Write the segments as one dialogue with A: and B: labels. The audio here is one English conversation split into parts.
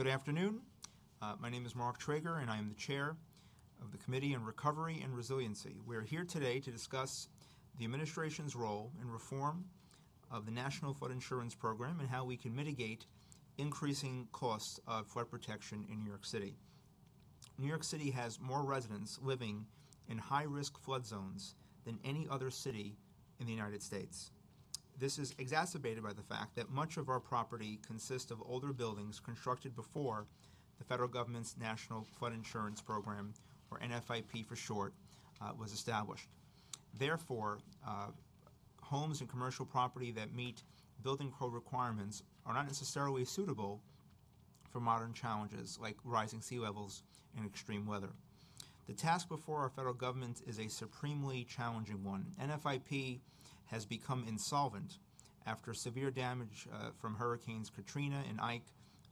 A: Good afternoon. Uh, my name is Mark Treyger, and I am the chair of the Committee on Recovery and Resiliency. We're here today to discuss the administration's role in reform of the National Flood Insurance Program and how we can mitigate increasing costs of flood protection in New York City. New York City has more residents living in high risk flood zones than any other city in the United States. This is exacerbated by the fact that much of our property consists of older buildings constructed before the federal government's National Flood Insurance Program, or NFIP for short, uh, was established. Therefore, uh, homes and commercial property that meet building code requirements are not necessarily suitable for modern challenges like rising sea levels and extreme weather. The task before our federal government is a supremely challenging one. NFIP has become insolvent after severe damage uh, from Hurricanes Katrina and Ike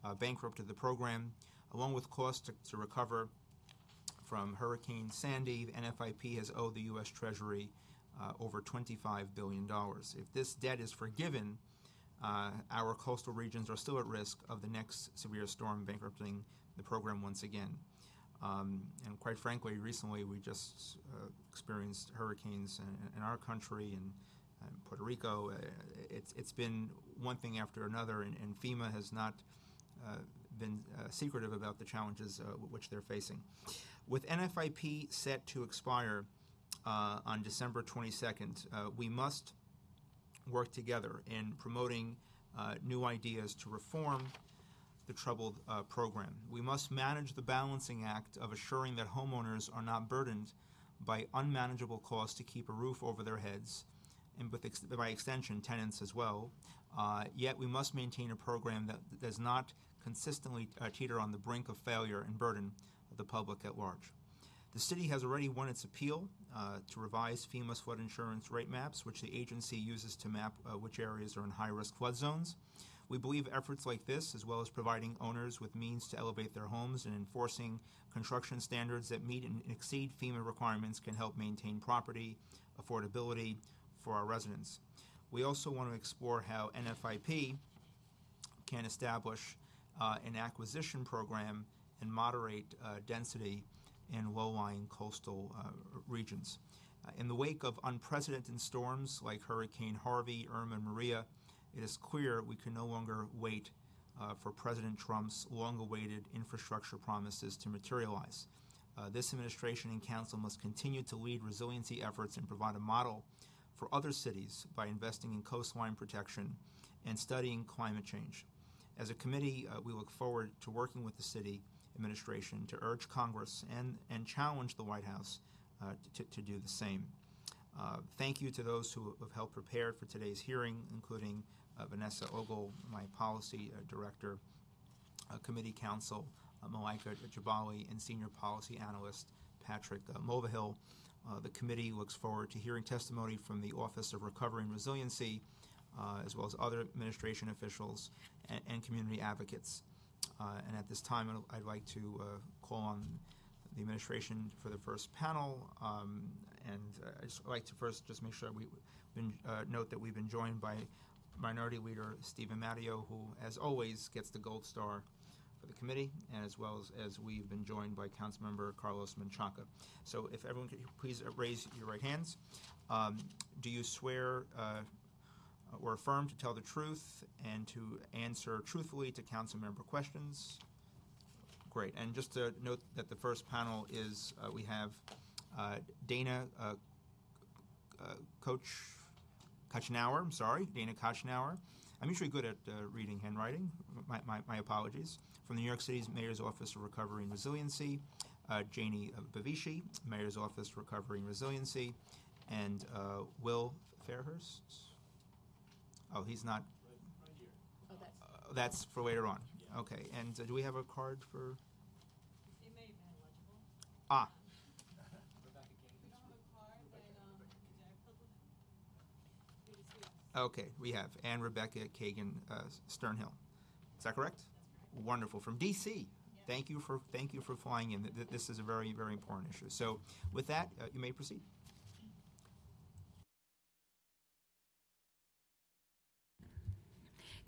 A: uh, bankrupted the program, along with costs to, to recover from Hurricane Sandy. The NFIP has owed the U.S. Treasury uh, over $25 billion. If this debt is forgiven, uh, our coastal regions are still at risk of the next severe storm bankrupting the program once again. Um, and quite frankly, recently we just uh, experienced hurricanes in, in, our country and, and Puerto Rico. Uh, it's, it's been one thing after another, and, and FEMA has not uh, been uh, secretive about the challenges uh, which they're facing. With NFIP set to expire uh, on December 22nd, we must work together in promoting new ideas to reform the troubled uh, program. We must manage the balancing act of assuring that homeowners are not burdened by unmanageable costs to keep a roof over their heads, and ex- by extension, tenants as well. Uh, yet we must maintain a program that does not consistently uh, teeter on the brink of failure and burden the public at large. The city has already won its appeal uh, to revise FEMA's flood insurance rate maps, which the agency uses to map uh, which areas are in high risk flood zones. We believe efforts like this, as well as providing owners with means to elevate their homes and enforcing construction standards that meet and exceed FEMA requirements, can help maintain property affordability for our residents. We also want to explore how NFIP can establish uh, an acquisition program and moderate uh, density in low lying coastal uh, regions. Uh, in the wake of unprecedented storms like Hurricane Harvey, Irma, and Maria, it is clear we can no longer wait uh, for President Trump's long awaited infrastructure promises to materialize. Uh, this administration and council must continue to lead resiliency efforts and provide a model for other cities by investing in coastline protection and studying climate change. As a committee, uh, we look forward to working with the city administration to urge Congress and, and challenge the White House uh, to, to do the same. Uh, thank you to those who have helped prepare for today's hearing, including uh, Vanessa Ogle, my policy uh, director, uh, committee counsel, Malaika Jabali, and senior policy analyst Patrick Mulvihill. The committee looks forward to hearing testimony from the Office of Recovery and Resiliency, as well as other administration officials and, and community advocates. and at this time, I'd like to call on the administration for the first panel. Um, and uh, I'd like to first just make sure we been, uh, note that we've been joined by Minority Leader Steven Matteo, who, as always, gets the gold star the committee, and as well as, as we've been joined by Councilmember Carlos Menchaca. So if everyone could please raise your right hands. Um, do you swear uh, or affirm to tell the truth and to answer truthfully to council member questions? Great. And just to note that the first panel is uh, we have uh, Dana uh, uh, Coach Kachnauer, I'm sorry, Dana Kachnauer. I'm usually good at uh, reading handwriting. My, my, my, apologies. From the New York City's Mayor's Office of Recovery and Resiliency, uh, Jainey Bavishi, Mayor's Office of Recovery and Resiliency, and uh, Will Fairhurst. Oh, he's not.
B: Right, here.
C: Oh, that's.
A: Uh, that's for later on.
B: Yeah.
A: Okay. And uh, do we have a card for?
D: It may have been illegible.
A: Ah,
B: Rebecca King.
D: We don't have a card, but, um, did I put the? Maybe Sue.
A: Okay, we have Anne Rebecca Kagan uh, Sternhell. Is that correct?
D: Correct.
A: Wonderful. From DC. Thank you for thank you for flying in. Th- th- This is a very very important issue. So, with that, uh, you may proceed.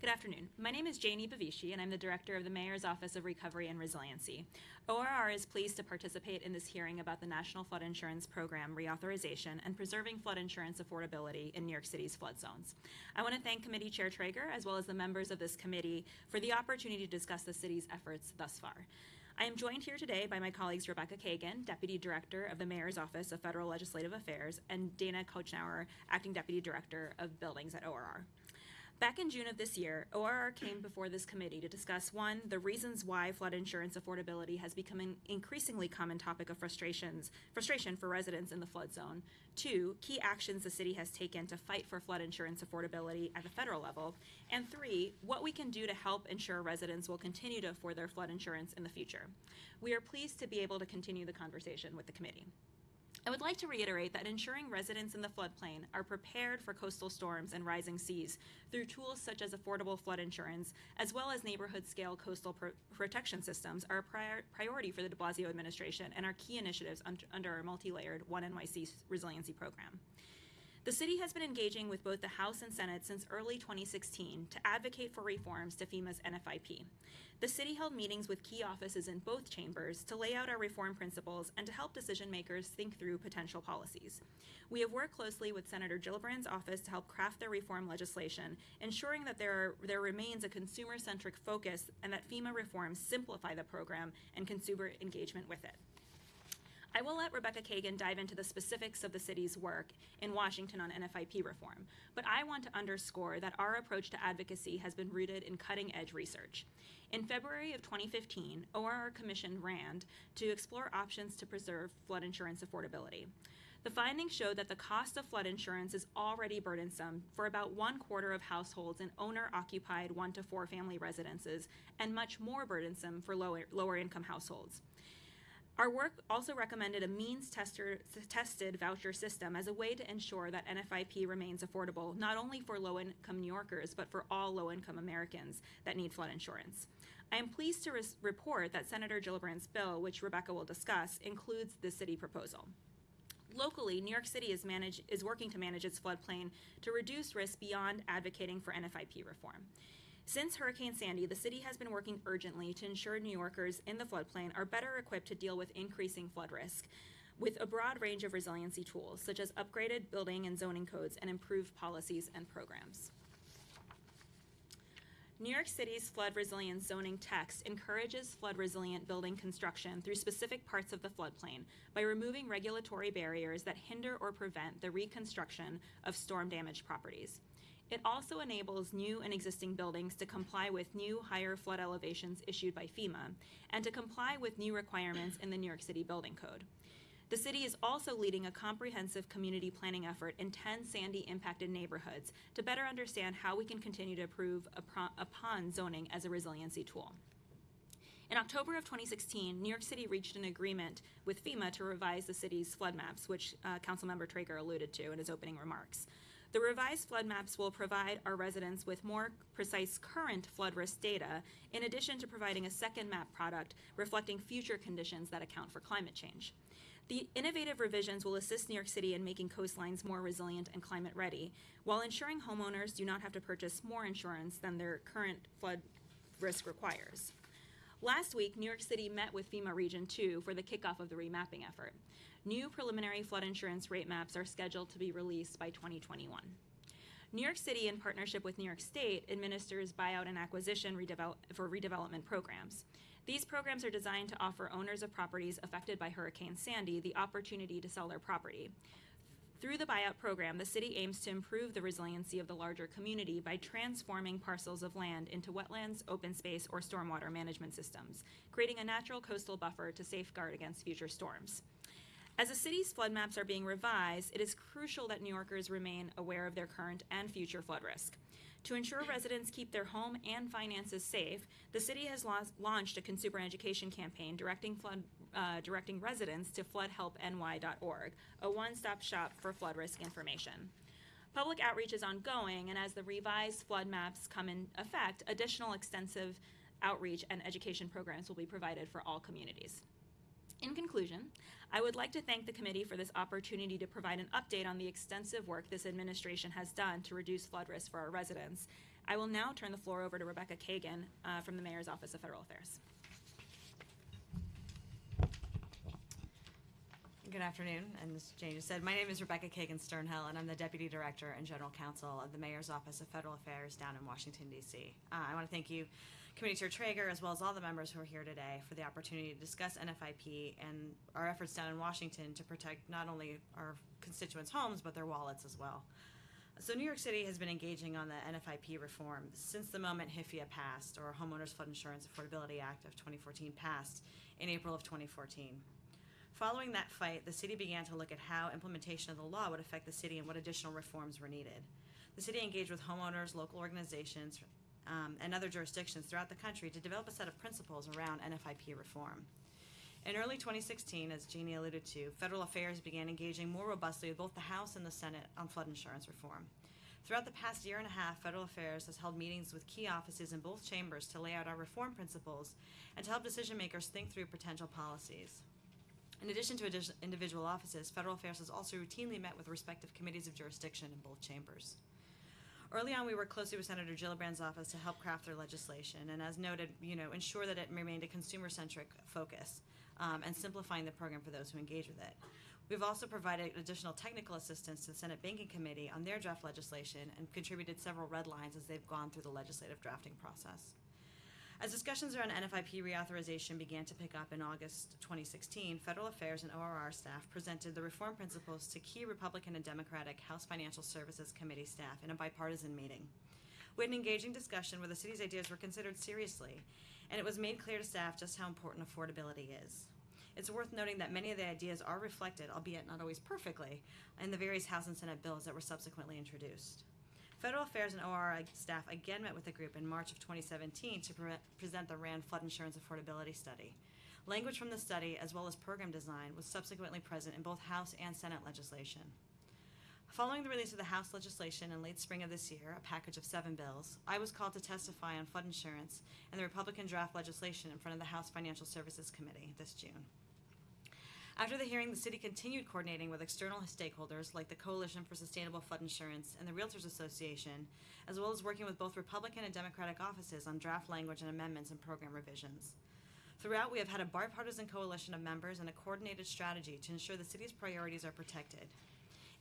C: Good afternoon. My name is Jainey Bavishi, and I'm the Director of the Mayor's Office of Recovery and Resiliency. ORR is pleased to participate in this hearing about the National Flood Insurance Program reauthorization and preserving flood insurance affordability in New York City's flood zones. I want to thank Committee Chair Treyger, as well as the members of this committee, for the opportunity to discuss the city's efforts thus far. I am joined here today by my colleagues Rebecca Kagan, Deputy Director of the Mayor's Office of Federal Legislative Affairs, and Dana Kochnauer, Acting Deputy Director of Buildings at ORR. Back in June of this year, ORR came before this committee to discuss one, the reasons why flood insurance affordability has become an increasingly common topic of frustrations, frustration for residents in the flood zone. Two, key actions the city has taken to fight for flood insurance affordability at the federal level. And three, what we can do to help ensure residents will continue to afford their flood insurance in the future. We are pleased to be able to continue the conversation with the committee. I would like to reiterate that ensuring residents in the floodplain are prepared for coastal storms and rising seas through tools such as affordable flood insurance, as well as neighborhood scale coastal pro- protection systems, are a prior- priority for the de Blasio administration and are key initiatives un- under our multi layered One NYC resiliency program. The city has been engaging with both the House and Senate since early 2016 to advocate for reforms to FEMA's NFIP. The city held meetings with key offices in both chambers to lay out our reform principles and to help decision makers think through potential policies. We have worked closely with Senator Gillibrand's office to help craft their reform legislation, ensuring that there, are, there remains a consumer centric focus and that FEMA reforms simplify the program and consumer engagement with it. I will let Rebecca Kagan dive into the specifics of the city's work in Washington on NFIP reform, but I want to underscore that our approach to advocacy has been rooted in cutting edge research. In February of 2015, ORR commissioned RAND to explore options to preserve flood insurance affordability. The findings showed that the cost of flood insurance is already burdensome for about one quarter of households in owner occupied one to four family residences and much more burdensome for lower, lower income households. Our work also recommended a means tester, tested voucher system as a way to ensure that NFIP remains affordable not only for low income New Yorkers, but for all low income Americans that need flood insurance. I am pleased to report that Senator Gillibrand's bill, which Rebecca will discuss, includes the city proposal. Locally, New York City is, manage, is working to manage its floodplain to reduce risk beyond advocating for NFIP reform. Since Hurricane Sandy, the city has been working urgently to ensure New Yorkers in the floodplain are better equipped to deal with increasing flood risk with a broad range of resiliency tools, such as upgraded building and zoning codes and improved policies and programs. New York City's flood resilience zoning text encourages flood resilient building construction through specific parts of the floodplain by removing regulatory barriers that hinder or prevent the reconstruction of storm damaged properties. It also enables new and existing buildings to comply with new higher flood elevations issued by FEMA and to comply with new requirements in the New York City Building Code. The city is also leading a comprehensive community planning effort in 10 Sandy impacted neighborhoods to better understand how we can continue to improve upon zoning as a resiliency tool. In October of 2016, New York City reached an agreement with FEMA to revise the city's flood maps, which uh, Councilmember Treyger alluded to in his opening remarks. The revised flood maps will provide our residents with more precise current flood risk data, in addition to providing a second map product reflecting future conditions that account for climate change. The innovative revisions will assist New York City in making coastlines more resilient and climate ready, while ensuring homeowners do not have to purchase more insurance than their current flood risk requires. Last week, New York City met with FEMA Region 2 for the kickoff of the remapping effort. New preliminary flood insurance rate maps are scheduled to be released by 2021. New York City, in partnership with New York State, administers buyout and acquisition redevelop- for redevelopment programs. These programs are designed to offer owners of properties affected by Hurricane Sandy the opportunity to sell their property. Through the buyout program, the city aims to improve the resiliency of the larger community by transforming parcels of land into wetlands, open space, or stormwater management systems, creating a natural coastal buffer to safeguard against future storms. As the city's flood maps are being revised, it is crucial that New Yorkers remain aware of their current and future flood risk. To ensure residents keep their home and finances safe, the city has launched a consumer education campaign directing flood, uh, directing residents to floodhelpny.org, a one-stop shop for flood risk information. Public outreach is ongoing, and as the revised flood maps come in effect, additional extensive outreach and education programs will be provided for all communities. In conclusion, I would like to thank the committee for this opportunity to provide an update on the extensive work this administration has done to reduce flood risk for our residents. I will now turn the floor over to Rebecca Kagan uh, from the Mayor's Office of Federal Affairs.
E: Good afternoon, and as Jane just said, my name is Rebecca Kagan Sternhell, and I'm the Deputy Director and General Counsel of the Mayor's Office of Federal Affairs down in Washington, D.C. Uh, I want to thank you, Committee Chair Treyger, as well as all the members who are here today for the opportunity to discuss NFIP and our efforts down in Washington to protect not only our constituents' homes, but their wallets as well. So New York City has been engaging on the NFIP reform since the moment HIFIA passed, or Homeowners Flood Insurance Affordability Act of 2014 passed in April of 2014. Following that fight, the city began to look at how implementation of the law would affect the city and what additional reforms were needed. The city engaged with homeowners, local organizations, um, and other jurisdictions throughout the country to develop a set of principles around NFIP reform. In early 2016, as Jeannie alluded to, federal affairs began engaging more robustly with both the House and the Senate on flood insurance reform. Throughout the past year and a half, Federal Affairs has held meetings with key offices in both chambers to lay out our reform principles and to help decision makers think through potential policies. In addition to individual offices, Federal Affairs has also routinely met with respective committees of jurisdiction in both chambers. Early on, we worked closely with Senator Gillibrand's office to help craft their legislation, and as noted, you know, ensure that it remained a consumer-centric focus um, and simplifying the program for those who engage with it. We've also provided additional technical assistance to the Senate Banking Committee on their draft legislation and contributed several red lines as they've gone through the legislative drafting process. As discussions around NFIP reauthorization began to pick up in August 2016, Federal Affairs and ORR staff presented the reform principles to key Republican and Democratic House Financial Services Committee staff in a bipartisan meeting. We had an engaging discussion where the city's ideas were considered seriously, and it was made clear to staff just how important affordability is. It's worth noting that many of the ideas are reflected, albeit not always perfectly, in the various House and Senate bills that were subsequently introduced. Federal Affairs and OR staff again met with the group in March of 2017 to pre- present the RAND Flood Insurance Affordability Study. Language from the study, as well as program design, was subsequently present in both House and Senate legislation. Following the release of the House legislation in late spring of this year, a package of seven bills, I was called to testify on flood insurance and the Republican draft legislation in front of the House Financial Services Committee this June. After the hearing, the city continued coordinating with external stakeholders like the Coalition for Sustainable Flood Insurance and the Realtors Association, as well as working with both Republican and Democratic offices on draft language and amendments and program revisions. Throughout, we have had a bipartisan coalition of members and a coordinated strategy to ensure the city's priorities are protected.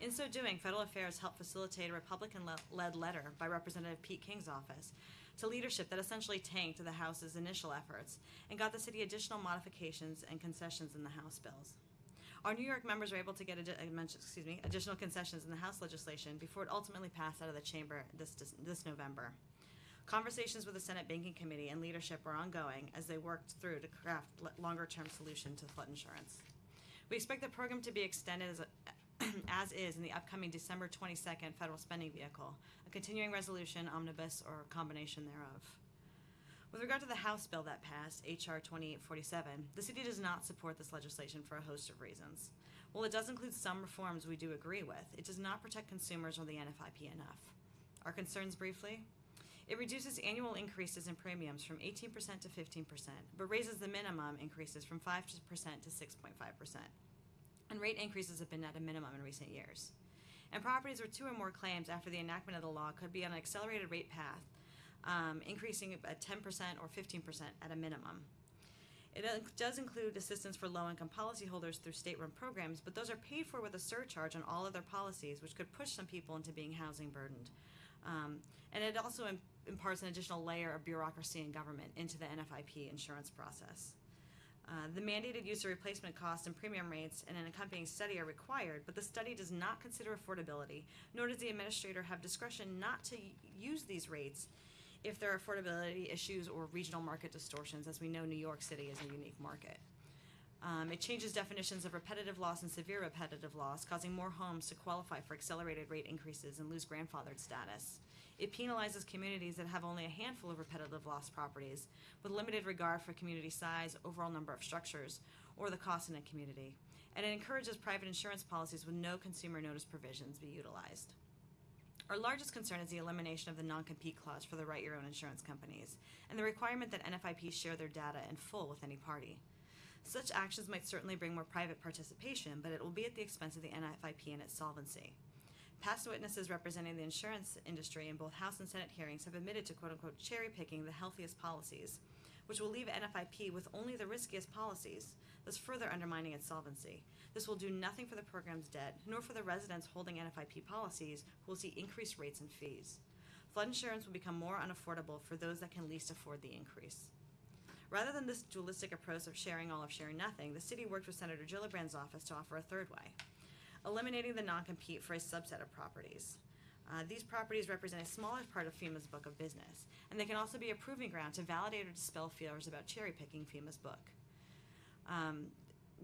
E: In so doing, Federal Affairs helped facilitate a Republican led letter by Representative Pete King's office to leadership that essentially tanked the House's initial efforts and got the city additional modifications and concessions in the House bills. Our New York members were able to get uh, excuse me, additional concessions in the House legislation before it ultimately passed out of the chamber this, this, November. Conversations with the Senate Banking Committee and leadership are ongoing as they worked through to craft l- longer-term solution to flood insurance. We expect the program to be extended as, a, as is in the upcoming December 22nd federal spending vehicle, a continuing resolution, omnibus, or combination thereof. With regard to the House bill that passed, H.R. 2847, the city does not support this legislation for a host of reasons. While it does include some reforms we do agree with, it does not protect consumers or the NFIP enough. Our concerns briefly? It reduces annual increases in premiums from 18% to 15%, but raises the minimum increases from 5% to 6.5%. And rate increases have been at a minimum in recent years. And properties with two or more claims after the enactment of the law could be on an accelerated rate path um, increasing at 10% or 15% at a minimum. It does include assistance for low income policyholders through state run programs, but those are paid for with a surcharge on all other policies, which could push some people into being housing burdened. Um, and it also imparts an additional layer of bureaucracy and government into the NFIP insurance process. Uh, the mandated use of replacement costs and premium rates and an accompanying study are required, but the study does not consider affordability, nor does the administrator have discretion not to use these rates if there are affordability issues or regional market distortions, as we know New York City is a unique market. Um, it changes definitions of repetitive loss and severe repetitive loss, causing more homes to qualify for accelerated rate increases and lose grandfathered status. It penalizes communities that have only a handful of repetitive loss properties, with limited regard for community size, overall number of structures, or the cost in a community. And it encourages private insurance policies with no consumer notice provisions be utilized. Our largest concern is the elimination of the non compete clause for the write your own insurance companies and the requirement that NFIP share their data in full with any party. Such actions might certainly bring more private participation, but it will be at the expense of the NFIP and its solvency. Past witnesses representing the insurance industry in both House and Senate hearings have admitted to quote unquote cherry picking the healthiest policies, which will leave NFIP with only the riskiest policies, thus further undermining its solvency. This will do nothing for the program's debt, nor for the residents holding NFIP policies who will see increased rates and fees. Flood insurance will become more unaffordable for those that can least afford the increase. Rather than this dualistic approach of sharing all of sharing nothing, the city worked with Senator Gillibrand's office to offer a third way, eliminating the non-compete for a subset of properties. Uh, these properties represent a smaller part of FEMA's book of business, and they can also be a proving ground to validate or dispel fears about cherry picking FEMA's book. Um,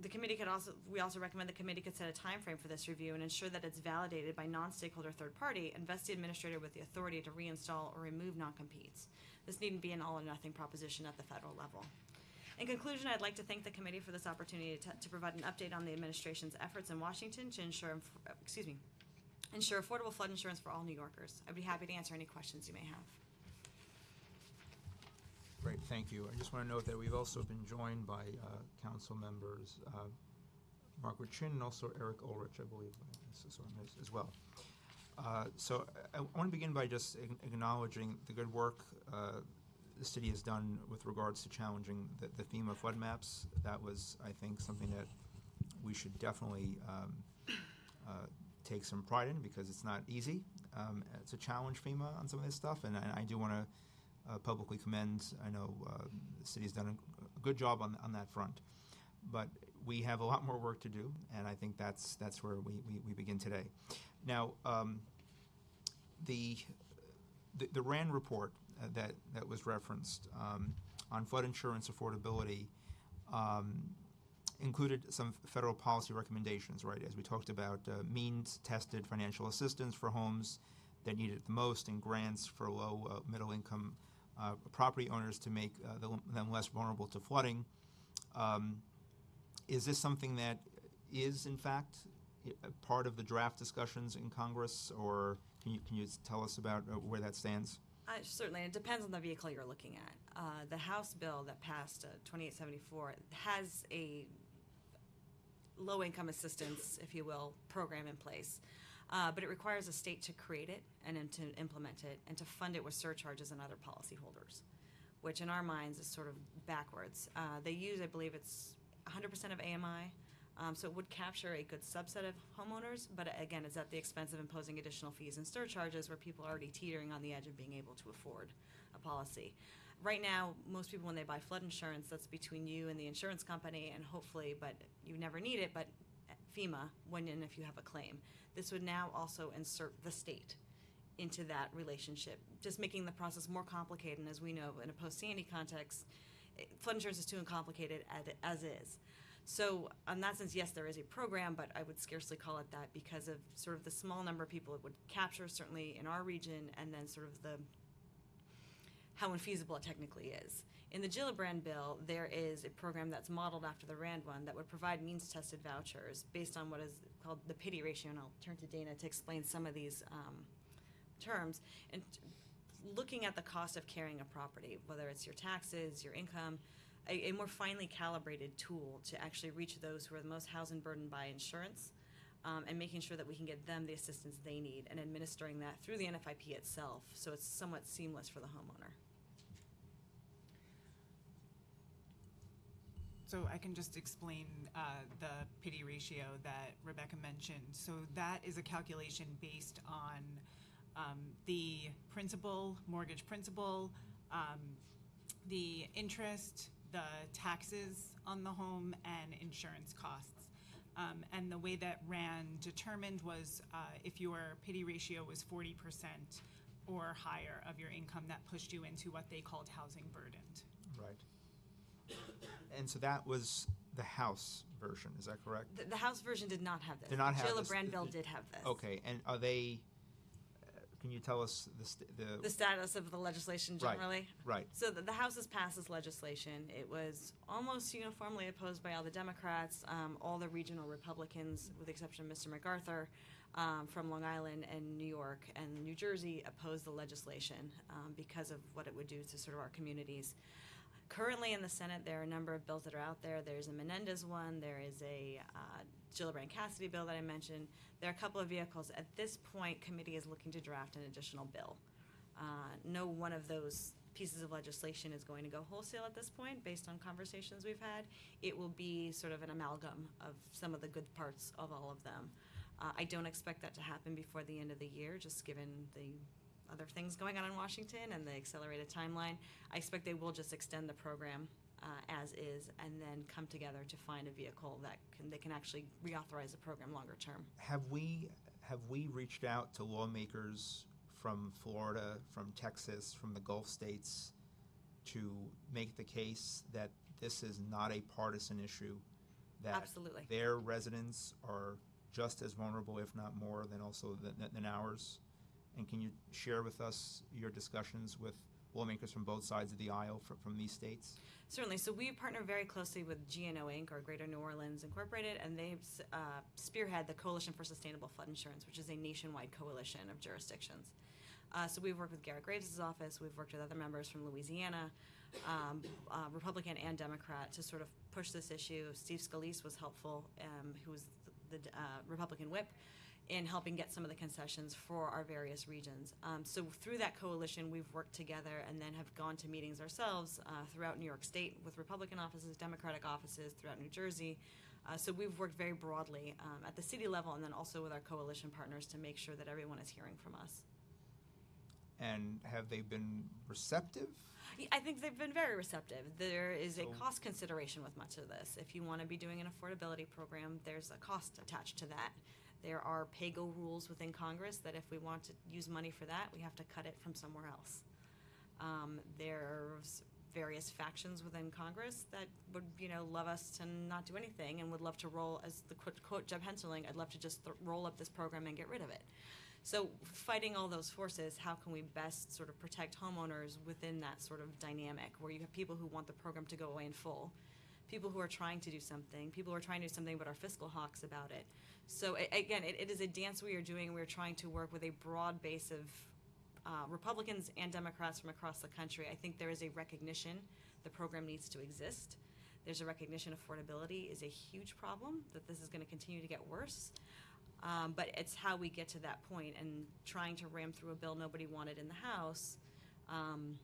E: the committee could also, we also recommend the committee could set a time frame for this review and ensure that it's validated by non-stakeholder third party and vest the administrator with the authority to reinstall or remove non-competes. This needn't be an all or nothing proposition at the federal level. In conclusion, I'd like to thank the committee for this opportunity to, to provide an update on the administration's efforts in Washington to ensure, excuse me, ensure affordable flood insurance for all New Yorkers. I'd be happy to answer any questions you may have.
A: Great, thank you. I just want to note that we've also been joined by uh, council members uh, Margaret Chin and also Eric Ulrich, I believe, as- well. Uh, So I want to begin by just ac- acknowledging the good work uh, the city has done with regards to challenging the the FEMA flood maps. That was, I think, something that we should definitely um, uh, take some pride in because it's not easy. Um, It's a challenge FEMA on some of this stuff, and I I do want to uh, publicly commend. I know uh, the city's done a, good job on on that front, but we have a lot more work to do, and I think that's that's where we, we, we begin today. Now, um, the, the the RAND report uh, that that was referenced um, on flood insurance affordability. Um, included some federal policy recommendations, right? As we talked about, uh, means tested financial assistance for homes that need it the most, and grants for low uh, middle income property owners to make uh, the, them less vulnerable to flooding. Um, is this something that is, in fact, part of the draft discussions in Congress, or can you, can you tell us about uh, where that stands?
E: Uh, certainly, it depends on the vehicle you're looking at. Uh, the House bill that passed, uh, 2874, has a low income assistance, if you will, program in place. Uh, but it requires a state to create it and then to implement it and to fund it with surcharges and other policyholders, which in our minds is sort of backwards. Uh, they use, I believe it's 100% of AMI, um, so it would capture a good subset of homeowners, but again, it's at the expense of imposing additional fees and surcharges where people are already teetering on the edge of being able to afford a policy. Right now, most people, when they buy flood insurance, that's between you and the insurance company, and hopefully, but you never need it, but FEMA, when and if you have a claim. This would now also insert the state into that relationship, just making the process more complicated. And as we know, in a post Sandy context, flood insurance is too complicated as, as is. So, in that sense, yes, there is a program, but I would scarcely call it that because of sort of the small number of people it would capture, certainly in our region, and then sort of the how infeasible it technically is. In the Gillibrand bill, there is a program that's modeled after the RAND one that would provide means tested vouchers based on what is called the PITI ratio. And I'll turn to Dana to explain some of these um, terms. And looking at the cost of carrying a property, whether it's your taxes, your income, a, a more finely calibrated tool to actually reach those who are the most housing burdened by insurance. Um, and making sure that we can get them the assistance they need and administering that through the NFIP itself so it's somewhat seamless for the homeowner.
F: So I can just explain uh, the PITI ratio that Rebecca mentioned. So that is a calculation based on um, the principal, mortgage principal, um, the interest, the taxes on the home, and insurance costs. Um, and the way that RAND determined was uh, if your PITI ratio was 40% or higher of your income, that pushed you into what they called housing burdened.
A: Right. And so that was the House version, is that correct?
E: The, the House version did not have this.
A: Did not have this.
E: Gillibrand bill
A: The-
E: did have this.
A: Okay, and are they, uh, can you tell us the, st- the?
E: The status of the legislation
A: Right,
E: generally.
A: Right,
E: So the, the House has passed this legislation. It was almost uniformly opposed by all the Democrats, um, all the regional Republicans, with the exception of Mr. MacArthur um, from Long Island and New York and New Jersey, opposed the legislation um, because of what it would do to sort of our communities. Currently in the Senate, there are a number of bills that are out there. There's a Menendez one, there is a uh, Gillibrand Cassidy bill that I mentioned. There are a couple of vehicles. At this point, committee is looking to draft an additional bill. Uh, no one of those pieces of legislation is going to go wholesale at this point, based on conversations we've had. It will be sort of an amalgam of some of the good parts of all of them. Uh, I don't expect that to happen before the end of the year, just given the other things going on in Washington and the accelerated timeline. I expect they will just extend the program uh, as is and then come together to find a vehicle that can, they can actually reauthorize the program longer term.
A: Have we have we reached out to lawmakers from Florida, from Texas, from the Gulf states to make the case that this is not a partisan issue? That
E: Absolutely.
A: their residents are just as vulnerable, if not more, than also than, than ours. And can you share with us your discussions with lawmakers from both sides of the aisle from, from these states?
E: Certainly. So we partner very closely with GNO Inc., or Greater New Orleans Incorporated, and they uh, spearhead the Coalition for Sustainable Flood Insurance, which is a nationwide coalition of jurisdictions. Uh, so we've worked with Garrett Graves' office, we've worked with other members from Louisiana, um, uh, Republican and Democrat, to sort of push this issue. Steve Scalise was helpful, um, who was the, the uh, Republican whip, in helping get some of the concessions for our various regions. Um, so through that coalition, we've worked together and then have gone to meetings ourselves uh, throughout New York State with Republican offices, Democratic offices, throughout New Jersey. Uh, so we've worked very broadly um, at the city level and then also with our coalition partners to make sure that everyone is hearing from us.
A: And have they been receptive?
E: I think they've been very receptive. There is a cost consideration with much of this. If you want to be doing an affordability program, there's a cost attached to that. There are pay-go rules within Congress that if we want to use money for that, we have to cut it from somewhere else. Um, there's various factions within Congress that would, you know, love us to not do anything and would love to roll, as the quote, quote Jeb Hensarling, I'd love to just th- roll up this program and get rid of it. So fighting all those forces, how can we best sort of protect homeowners within that sort of dynamic where you have people who want the program to go away in full, people who are trying to do something, people who are trying to do something but are fiscal hawks about it. So again, it, it is a dance we are doing. We're trying to work with a broad base of uh, Republicans and Democrats from across the country. I think there is a recognition the program needs to exist. There's a recognition affordability is a huge problem, that this is going to continue to get worse. Um, but it's how we get to that point and trying to ram through a bill nobody wanted in the House um,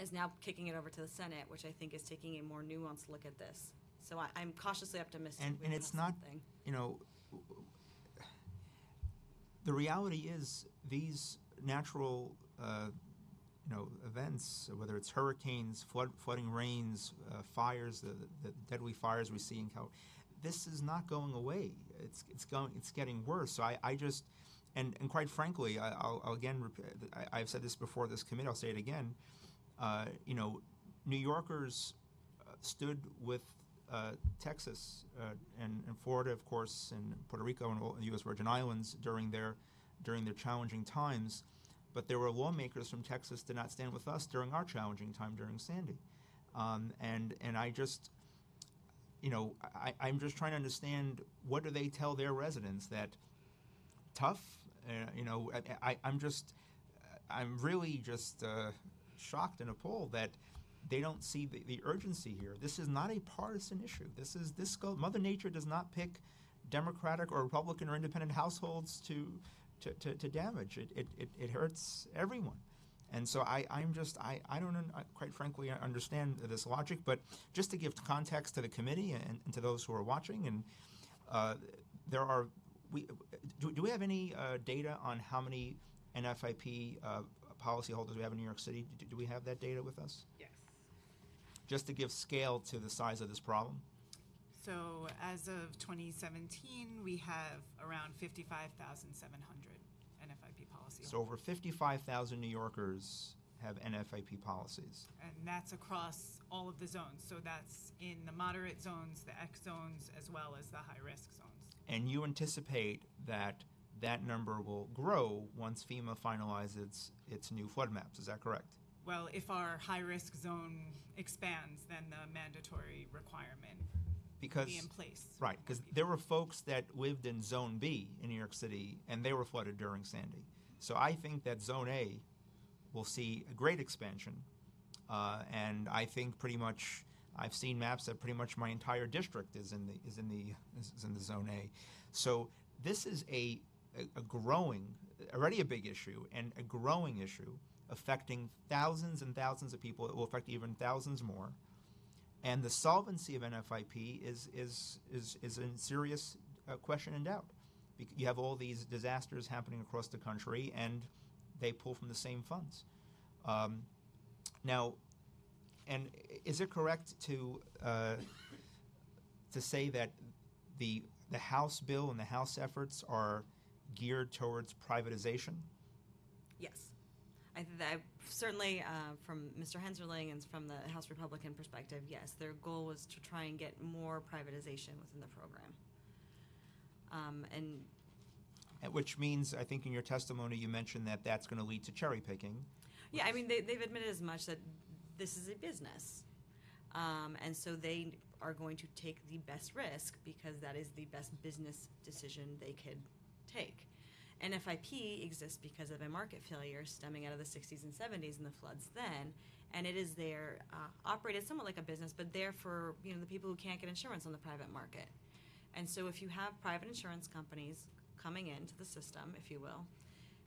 E: is now kicking it over to the Senate, which I think is taking a more nuanced look at this. So I, I'm cautiously optimistic.
A: And, and it's not,
E: something.
A: you know, the reality is these natural, uh, you know, events, whether it's hurricanes, flood, flooding rains, uh, fires, the, the deadly fires we see in Cal, this is not going away. It's it's going it's getting worse. So I, I just and and quite frankly, I, I'll, I'll again I, I've said this before this committee. I'll say it again. Uh, you know, New Yorkers uh, stood with uh, Texas uh, and, and Florida, of course, and Puerto Rico and the U.S. Virgin Islands during their during their challenging times. But there were lawmakers from Texas did not stand with us during our challenging time during Sandy, um, and and I just, you know, I, I'm just trying to understand what do they tell their residents that tough, uh, you know, I, I'm just, I'm really just uh, shocked and appalled that they don't see the, the urgency here. This is not a partisan issue. This is this go, Mother Nature does not pick Democratic or Republican or Independent households to to, to, to damage. It, it, it, it hurts everyone. And so I, I'm just, I, I don't, quite frankly, understand this logic. But just to give context to the committee and, and to those who are watching, and uh, there are, we, do, do we have any uh, data on how many NFIP uh, policyholders we have in New York City? Do, do we have that data with us? Just to give scale to the size of this problem.
F: So as of 2017, we have around 55,700 NFIP policies.
A: So over 55,000 New Yorkers have NFIP policies.
F: and that's across all of the zones. So that's in the moderate zones, the X zones, as well as the high risk zones.
A: And you anticipate that that number will grow once FEMA finalizes its, its new flood maps. Is that correct?
F: Well, if our high risk zone expands, then the mandatory requirement will
A: Because
F: be in place.
A: right, because there were folks that lived in Zone B in New York City, and they were flooded during Sandy. So I think that Zone A will see a great expansion uh, and I think pretty much I've seen maps that pretty much my entire district is in the is in the is in the zone A. So this is a, a growing, already a big issue, and a growing issue affecting thousands and thousands of people. It will affect even thousands more. And the solvency of NFIP is is is is in serious uh, question and doubt. You have all these disasters happening across the country, and they pull from the same funds. Um, now, and is it correct to uh, to say that the the House bill and the House efforts are geared towards privatization?
E: Yes. I think that certainly uh, from Mr. Hensarling and from the House Republican perspective, yes, their goal was to try and get more privatization within the program. Um, and
A: Which means, I think in your testimony, you mentioned that that's going to lead to cherry picking.
E: Yeah, I mean, they, they've admitted as much that this is a business. Um, and so they are going to take the best risk because that is the best business decision they could take. NFIP exists because of a market failure stemming out of the 60s and 70s and the floods then. And it is there, uh, operated somewhat like a business, but there for you know the people who can't get insurance on the private market. And so if you have private insurance companies coming into the system, if you will,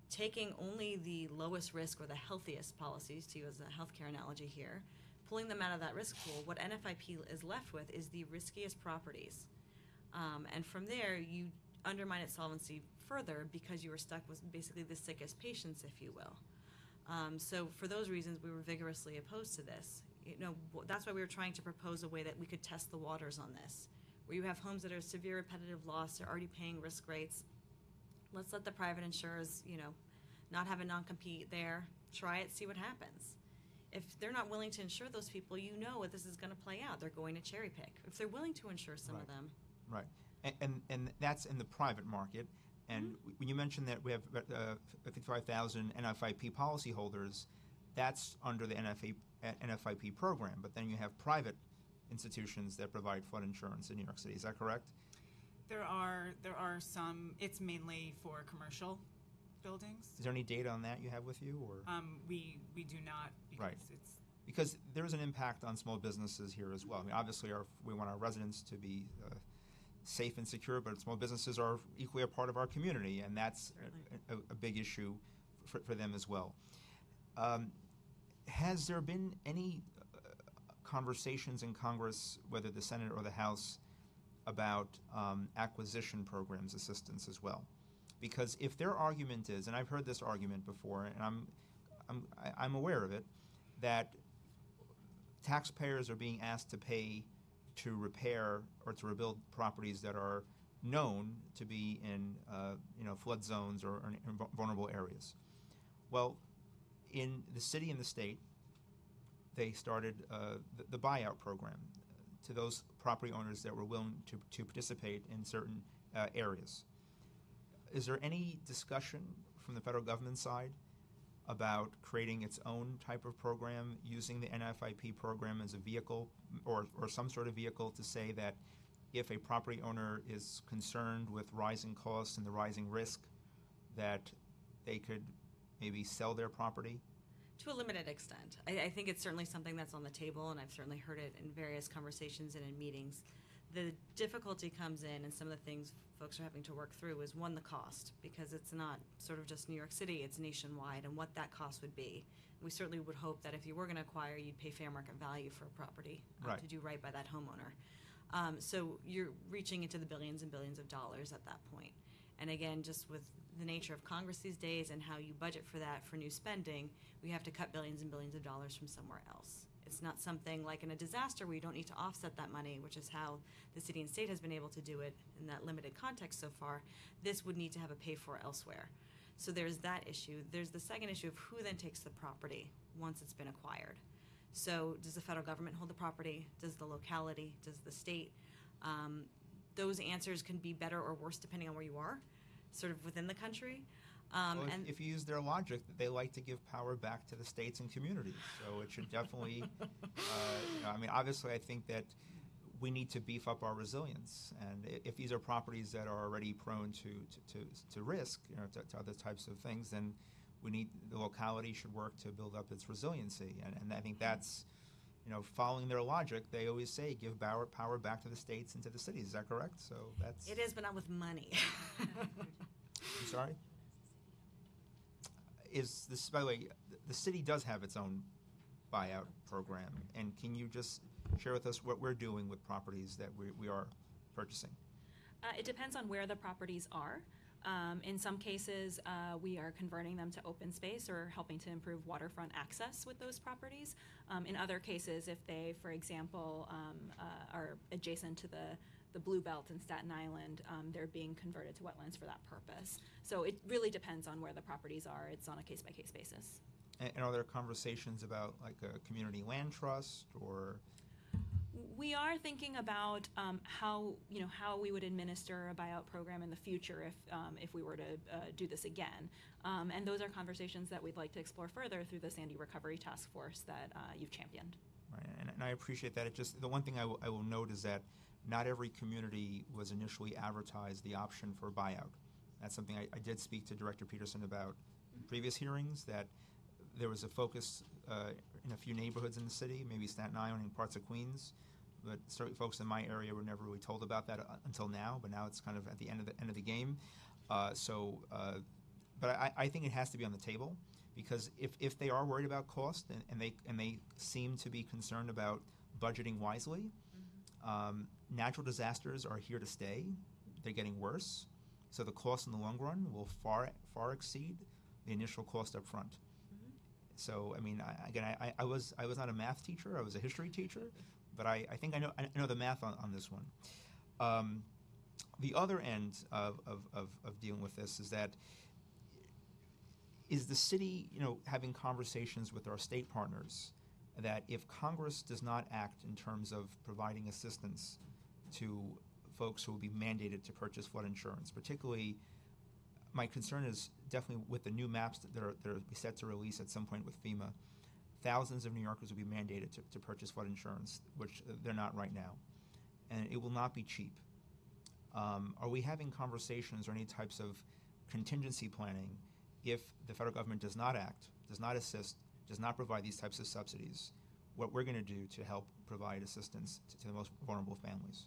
E: taking only the lowest risk or the healthiest policies, to use a healthcare analogy here, pulling them out of that risk pool, what NFIP is left with is the riskiest properties. Um, and from there, you undermine its solvency further because you were stuck with basically the sickest patients, if you will. Um, so for those reasons, we were vigorously opposed to this. You know, that's why we were trying to propose a way that we could test the waters on this, where you have homes that are severe repetitive loss, they're already paying risk rates. Let's let the private insurers, you know, not have a non-compete there. Try it, see what happens. If they're not willing to insure those people, you know what this is going to play out. They're going to cherry pick. If they're willing to insure some of them,
A: Right. And, and, and that's in the private market. And when you mentioned that we have uh, 55,000 NFIP policyholders, that's under the NFA, uh, NFIP program. But then you have private institutions that provide flood insurance in New York City. Is that correct?
F: There are there are some. It's mainly for commercial buildings.
A: Is there any data on that you have with you? or?
F: Um, we we do not because
A: Right.
F: it's
A: because there is an impact on small businesses here as well. I mean, obviously, our, we want our residents to be uh, safe and secure, but small businesses are equally a part of our community, and that's a, a, a big issue for, for them as well. Um, has there been any uh, conversations in Congress, whether the Senate or the House, about um, acquisition programs assistance as well? Because if their argument is, and I've heard this argument before, and I'm, I'm, I'm aware of it, that taxpayers are being asked to pay to repair or to rebuild properties that are known to be in uh, you know flood zones or, or vulnerable areas. Well, in the city and the state, they started uh, the, the buyout program to those property owners that were willing to, to participate in certain uh, areas. Is there any discussion from the federal government side about creating its own type of program, using the NFIP program as a vehicle or, or some sort of vehicle to say that if a property owner is concerned with rising costs and the rising risk, that they could maybe sell their property?
E: to a limited extent. I, I think it's certainly something that's on the table, and I've certainly heard it in various conversations and in meetings. The difficulty comes in, and some of the things folks are having to work through is one, the cost, because it's not sort of just New York City, it's nationwide, and what that cost would be. We certainly would hope that if you were going to acquire, you'd pay fair market value for a property uh,
A: Right.
E: to do right by that homeowner. Um, so you're reaching into the billions and billions of dollars at that point. And again, just with the nature of Congress these days and how you budget for that for new spending, we have to cut billions and billions of dollars from somewhere else. It's not something like in a disaster where you don't need to offset that money, which is how the city and state has been able to do it in that limited context so far. This would need to have a pay for elsewhere. So there's that issue. There's the second issue of who then takes the property once it's been acquired. So does the federal government hold the property? Does the locality? Does the state? Um, those answers can be better or worse depending on where you are, sort of within the country. Um,
A: Well, if-
E: and
A: if you use their logic, they like to give power back to the states and communities. So it should definitely, uh, you know, I mean, obviously, I think that we need to beef up our resilience. And if these are properties that are already prone to, to, to, to risk, you know, to, to other types of things, then we need the locality should work to build up its resiliency, and, and I think that's, you know, following their logic. They always say give power power back to the states and to the cities. Is that correct? So that's.
E: It is, but not with money.
A: I'm sorry. Is this by the way? The city does have its own buyout program, and can you just share with us what we're doing with properties that we, we are purchasing?
C: Uh, it depends on where the properties are. Um, in some cases, uh, we are converting them to open space or helping to improve waterfront access with those properties. Um, in other cases, if they, for example, um, uh, are adjacent to the, the Blue Belt in Staten Island, um, they're being converted to wetlands for that purpose. So it really depends on where the properties are. It's on a case by case basis.
A: And, and are there conversations about like a community land trust or?
C: We are thinking about um, how you know how we would administer a buyout program in the future if um, if we were to uh, do this again, um, and those are conversations that we'd like to explore further through the Sandy Recovery Task Force that uh, you've championed.
A: Right, and, and I appreciate that. It just the one thing I I will note is that not every community was initially advertised the option for buyout. That's something I, I did speak to Director Peterson about in previous hearings. That there was a focus uh, in a few neighborhoods in the city, maybe Staten Island and parts of Queens, but certain folks in my area were never really told about that uh, until now. But now it's kind of at the end of the end of the game. Uh, so, uh, but I, I think it has to be on the table because if, if they are worried about cost and, and they and they seem to be concerned about budgeting wisely, um, natural disasters are here to stay. They're getting worse, so the cost in the long run will far far exceed the initial cost up front. So I mean, I, again, I, I was I was not a math teacher. I was a history teacher, but I, I think I know I know the math on, on this one. Um, the other end of, of, of, of dealing with this is that is the city, you know, having conversations with our state partners that if Congress does not act in terms of providing assistance to folks who will be mandated to purchase flood insurance, particularly my concern is definitely with the new maps that are, that are set to release at some point with FEMA, thousands of New Yorkers will be mandated to, to purchase flood insurance, which they're not right now. And it will not be cheap. Um, are we having conversations or any types of contingency planning if the federal government does not act, does not assist, does not provide these types of subsidies? What we're going to do to help provide assistance to, to the most vulnerable families?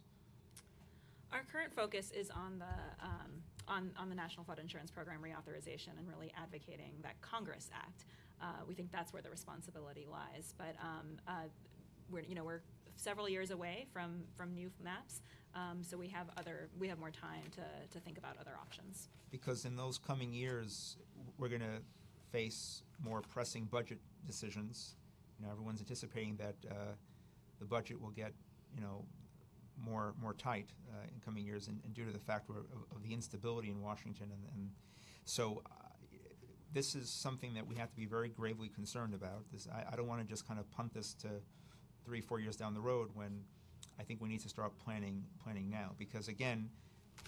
C: Our current focus is on the um, on, on the National Flood Insurance Program reauthorization and really advocating that Congress act. Uh, we think that's where the responsibility lies. But um, uh, we're you know we're several years away from from new maps, um, so we have other we have more time to to think about other options.
A: because in those coming years, we're going to face more pressing budget decisions. You know, everyone's anticipating that uh, the budget will get, you know, more more tight uh, in coming years, and, and due to the fact of, of the instability in Washington, and, and so uh, this is something that we have to be very gravely concerned about. This I, I don't want to just kind of punt this to three, four years down the road when I think we need to start planning planning now, because again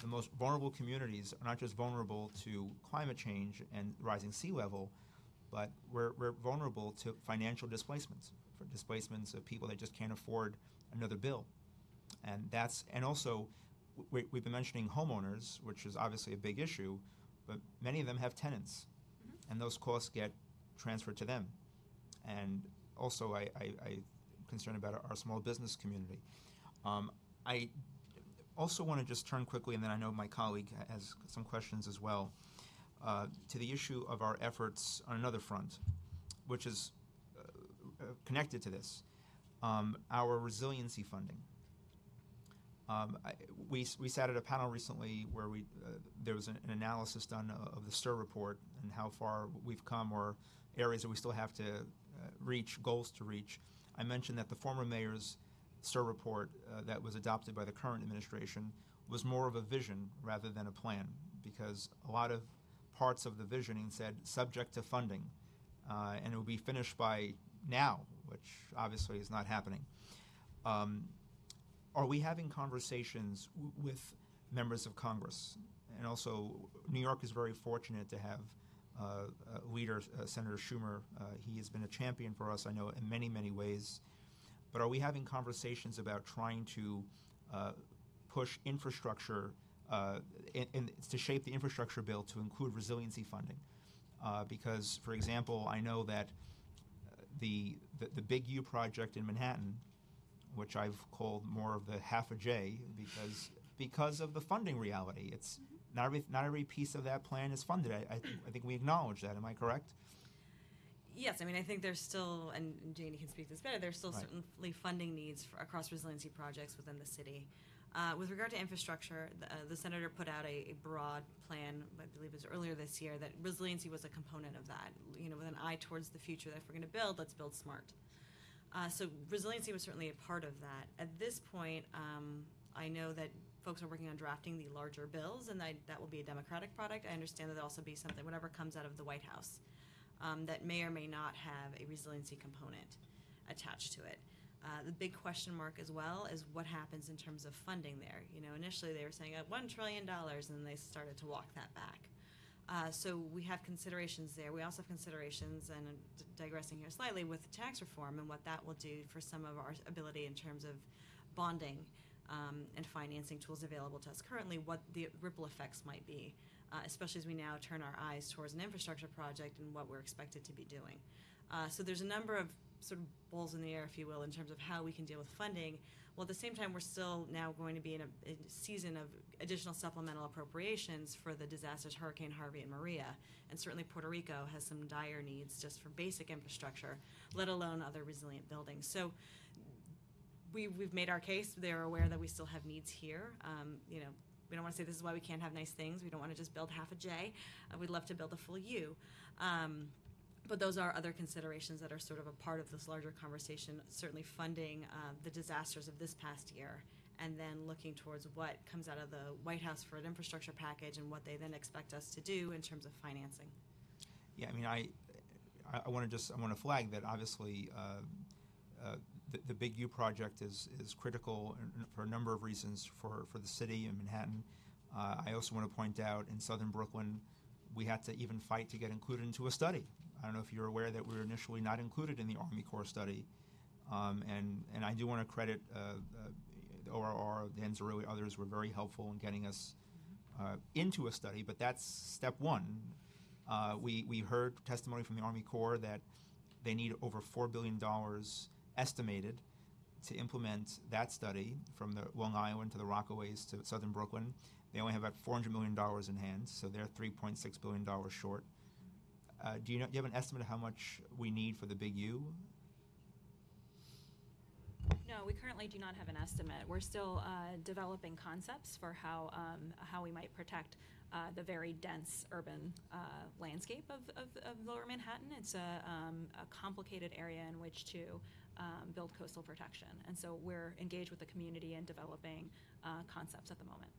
A: the most vulnerable communities are not just vulnerable to climate change and rising sea level, but we're, we're vulnerable to financial displacements, for displacements of people that just can't afford another bill. And that's, and also, we, we've been mentioning homeowners, which is obviously a big issue, but many of them have tenants, and those costs get transferred to them. And also, I, I, I'm concerned about our, our small business community. Um, I also want to just turn quickly, and then I know my colleague has some questions as well, uh, to the issue of our efforts on another front, which is uh, uh, connected to this um, our resiliency funding. Um, I, we, we sat at a panel recently where we, uh, there was an, an analysis done of the STIR report and how far we've come or areas that we still have to uh, reach, goals to reach. I mentioned that the former mayor's STIR report uh, that was adopted by the current administration was more of a vision rather than a plan because a lot of parts of the visioning said subject to funding uh, and it will be finished by now, which obviously is not happening. Um, are we having conversations w- with members of Congress? And also, New York is very fortunate to have uh, uh, leader uh, Senator Schumer. Uh, he has been a champion for us, I know, in many, many ways. But are we having conversations about trying to uh, push infrastructure in, in, to shape the infrastructure bill to include resiliency funding? Because, for example, I know that the, the the Big U project in Manhattan, which I've called more of the half a J, because because of the funding reality. It's not every not every piece of that plan is funded. I, I, think, I think we acknowledge that. Am I correct?
E: Yes, I mean, I think there's still, and and Jainey can speak to this better, there's still
A: Right.
E: certainly funding needs for, across resiliency projects within the city. Uh, with regard to infrastructure, the, uh, the senator put out a, a broad plan, I believe it was earlier this year, that resiliency was a component of that. You know, with an eye towards the future, that if we're going to build, let's build smart. Uh, so resiliency was certainly a part of that. At this point, um, I know that folks are working on drafting the larger bills, and that, that will be a Democratic product. I understand that there'll also be something, whatever comes out of the White House, um, that may or may not have a resiliency component attached to it. Uh, the big question mark as well is what happens in terms of funding there. You know, initially they were saying uh, $1 trillion, and then they started to walk that back. Uh, so we have considerations there. We also have considerations, and I'm digressing here slightly, with tax reform and what that will do for some of our ability in terms of bonding um, and financing tools available to us currently, what the ripple effects might be, uh, especially as we now turn our eyes towards an infrastructure project and what we're expected to be doing. Uh, so there's a number of sort of balls in the air, if you will, in terms of how we can deal with funding. While at the same time, we're still now going to be in a, a season of additional supplemental appropriations for the disasters Hurricane Harvey and Maria. And certainly Puerto Rico has some dire needs just for basic infrastructure, let alone other resilient buildings. So we, we've made our case. They're aware that we still have needs here. Um, you know, we don't want to say this is why we can't have nice things. We don't want to just build half a J. Uh, we'd love to build a full U. Um, but those are other considerations that are sort of a part of this larger conversation. Certainly, funding uh, the disasters of this past year, and then looking towards what comes out of the White House for an infrastructure package and what they then expect us to do in terms of financing.
A: Yeah, I mean, I, I, want to just I want to flag that obviously uh, uh, the, the Big U project is is critical for a number of reasons for for the city and Manhattan. Uh, I also want to point out in Southern Brooklyn, we had to even fight to get included into a study. I don't know if you're aware that we were initially not included in the Army Corps study, um, and and I do want to credit uh, uh, the ORR, the Zarui, others were very helpful in getting us uh, into a study. But that's step one. Uh, we, we heard testimony from the Army Corps that they need over $4 billion estimated to implement that study from the Long Island to the Rockaways to southern Brooklyn. They only have about $400 million in hand, so they're $3.6 billion short. Uh, do, you know, do you have an estimate of how much we need for the Big U?
C: No, we currently do not have an estimate. We're still uh, developing concepts for how, um, how we might protect uh, the very dense urban uh, landscape of, of, of Lower Manhattan. It's a, um, a complicated area in which to um, build coastal protection. And so we're engaged with the community in developing uh, concepts at the moment.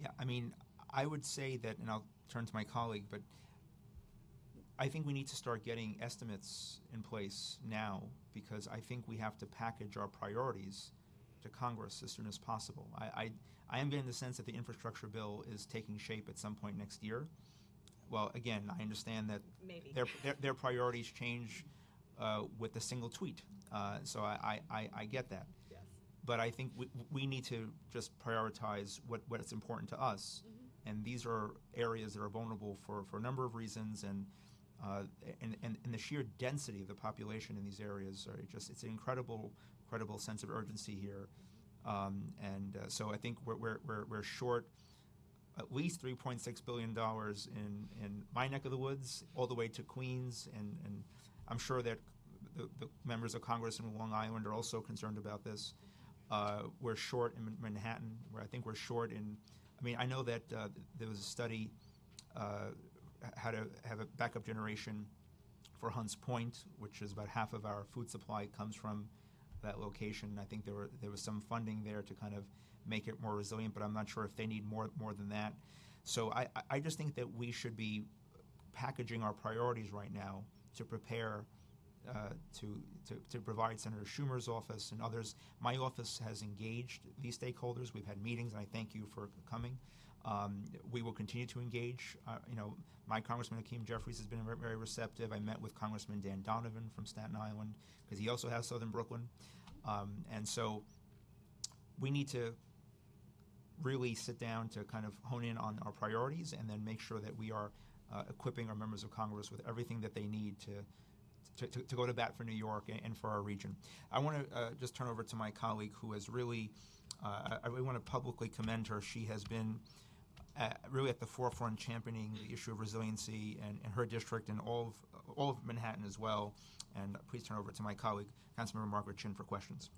A: Yeah, I mean, I would say that, and I'll turn to my colleague, but I think we need to start getting estimates in place now because I think we have to package our priorities to Congress as soon as possible. I, I, I am getting the sense that the infrastructure bill is taking shape at some point next year. Well, again, I understand that
E: Maybe.
A: their, their, their priorities change uh, with a single tweet. Uh, so I, I, I, I get that
E: Yes.
A: but I think we, we need to just prioritize what, what's important to us. And these are areas that are vulnerable for, for a number of reasons, and, uh, and, and, and the sheer density of the population in these areas are just, it's an incredible, incredible sense of urgency here. Um, and uh, so I think we're, we're, we're, short at least $3.6 billion in, in my neck of the woods, all the way to Queens, and, and I'm sure that the, the members of Congress in Long Island are also concerned about this. Uh, we're short in Manhattan, where I think we're short in. I mean, I know that uh, there was a study uh, how to have a backup generation for Hunts Point, which is about half of our food supply comes from that location. I think there were there was some funding there to kind of make it more resilient, but I'm not sure if they need more more than that. So I, I- just think that we should be packaging our priorities right now to prepare uh, to, to, to provide Senator Schumer's office and others. My office has engaged these stakeholders. We've had meetings, and I thank you for coming. Um, we will continue to engage. Uh, you know, my Congressman Hakeem Jeffries has been very, very receptive. I met with Congressman Dan Donovan from Staten Island because he also has Southern Brooklyn, um, and so we need to really sit down to kind of hone in on our priorities and then make sure that we are uh, equipping our members of Congress with everything that they need to to, to, to go to bat for New York and, and for our region. I want to uh, just turn over to my colleague who has really, uh, I, I really want to publicly commend her. She has been really at the forefront championing the issue of resiliency in, in her district and all of, all of Manhattan as well. And please turn over to my colleague, Councilmember Margaret Chin, for questions.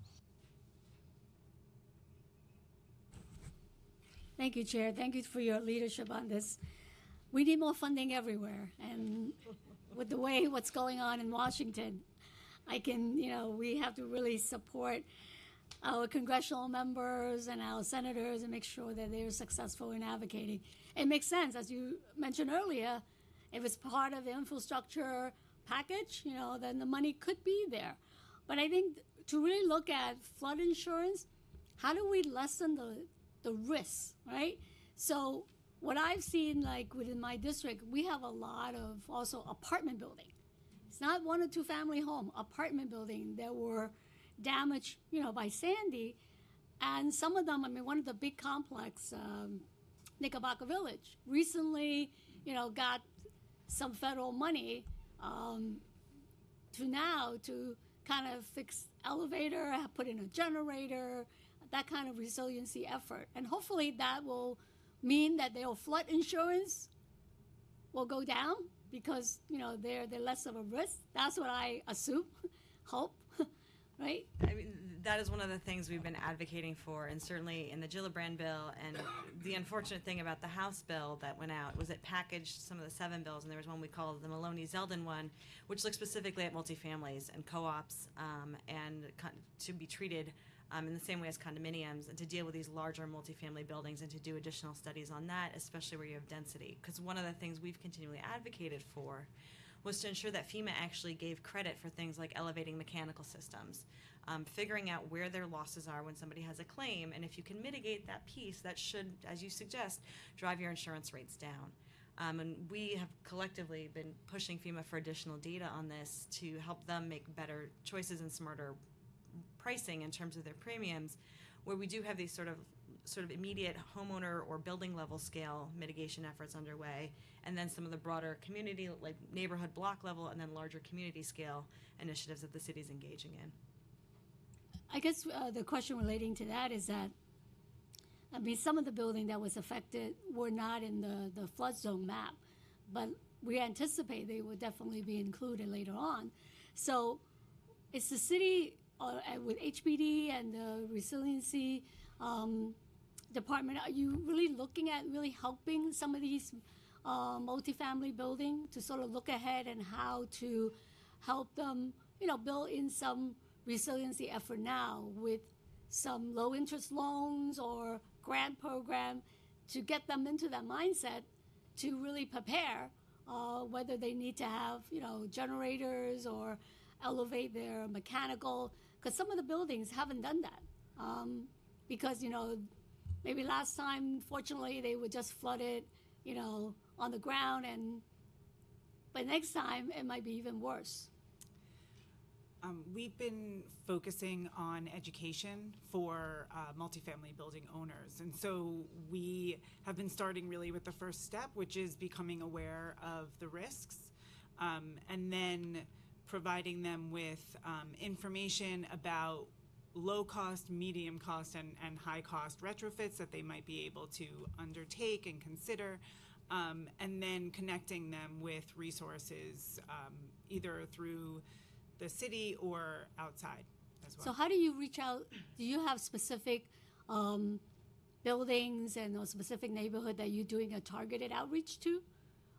G: Thank you, Chair. Thank you for your leadership on this. We need more funding everywhere, and with the way what's going on in Washington, I can, you know, we have to really support our congressional members and our senators and make sure that they're successful in advocating. It makes sense, as you mentioned earlier, if it's part of the infrastructure package, you know, then the money could be there. But I think to really look at flood insurance, how do we lessen the the risks, right? So what I've seen, like within my district, we have a lot of also apartment building. It's not one or two family home, apartment building that were damaged, you know, by Sandy, and some of them. I mean, one of the big complex, um, Knickerbocker Village, recently, you know, got some federal money um, to now to kind of fix elevator, put in a generator, that kind of resiliency effort. And hopefully that will mean that their flood insurance will go down because, you know, they're, they're less of a risk. That's what I assume, hope, right?
E: I mean, that is one of the things we've been advocating for, and certainly in the Gillibrand bill. And the unfortunate thing about the House bill that went out was it packaged some of the seven bills, and there was one we called the Maloney Zeldin one, which looked specifically at multifamilies and co-ops um, and con- to be treated um, in the same way as condominiums, and to deal with these larger multifamily buildings and to do additional studies on that, especially where you have density. Because one of the things we've continually advocated for was to ensure that FEMA actually gave credit for things like elevating mechanical systems, um, figuring out where their losses are when somebody has a claim, and if you can mitigate that piece, that should, as you suggest, drive your insurance rates down. Um, and we have collectively been pushing FEMA for additional data on this to help them make better choices and smarter pricing in terms of their premiums, where we do have these sort of sort of immediate homeowner or building level scale mitigation efforts underway, and then some of the broader community, like neighborhood block level, and then larger community scale initiatives that the city's engaging in.
G: I guess uh, the question relating to that is that, I mean, some of the building that was affected were not in the, the flood zone map, but we anticipate they will definitely be included later on. So, is the city uh, with HPD and the resiliency um, department, are you really looking at really helping some of these uh, multifamily building to sort of look ahead and how to help them, you know, build in some resiliency effort now with some low interest loans or grant program to get them into that mindset to really prepare uh, whether they need to have you know generators or elevate their mechanical because some of the buildings haven't done that um, because you know maybe last time fortunately they were just flooded you know on the ground and but next time it might be even worse
F: Um, we've been focusing on education for uh, multifamily building owners. And so we have been starting really with the first step, which is becoming aware of the risks, um, and then providing them with um, information about low cost, medium cost, and, and high cost retrofits that they might be able to undertake and consider. Um, and then connecting them with resources um, either through the city or outside as well.
G: So how do you reach out? Do you have specific um, buildings and a specific neighborhood that you're doing a targeted outreach to,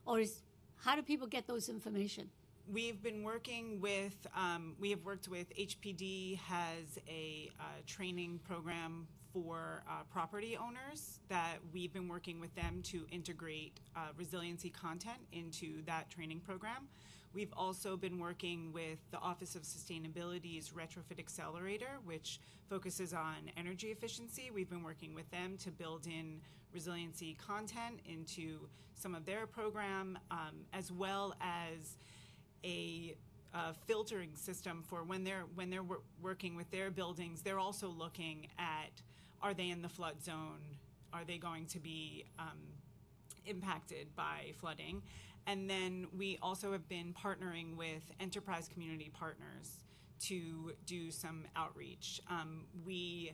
G: or is how do people get those information?
F: We've been working with, um, we have worked with HPD has a uh, training program for uh, property owners that we've been working with them to integrate uh, resiliency content into that training program. We've also been working with the Office of Sustainability's Retrofit Accelerator, which focuses on energy efficiency. We've been working with them to build in resiliency content into some of their program, um, as well as a uh, filtering system for when they're when they're wor- working with their buildings. They're also looking at are they in the flood zone? Are they going to be um, impacted by flooding. And then we also have been partnering with enterprise community partners to do some outreach. Um, we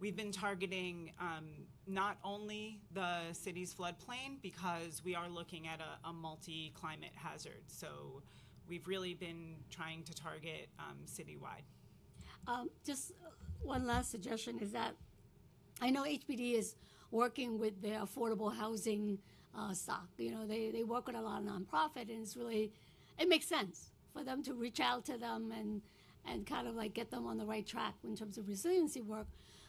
F: we've been targeting um, not only the city's floodplain because we are looking at a, a multi-climate hazard. So we've really been trying to target um, citywide.
G: Um, just one last suggestion is that I know HPD is working with the affordable housing uh, stock. You know, they, they work with a lot of nonprofit, and it's really it makes sense for them to reach out to them and and kind of like get them on the right track in terms of resiliency work.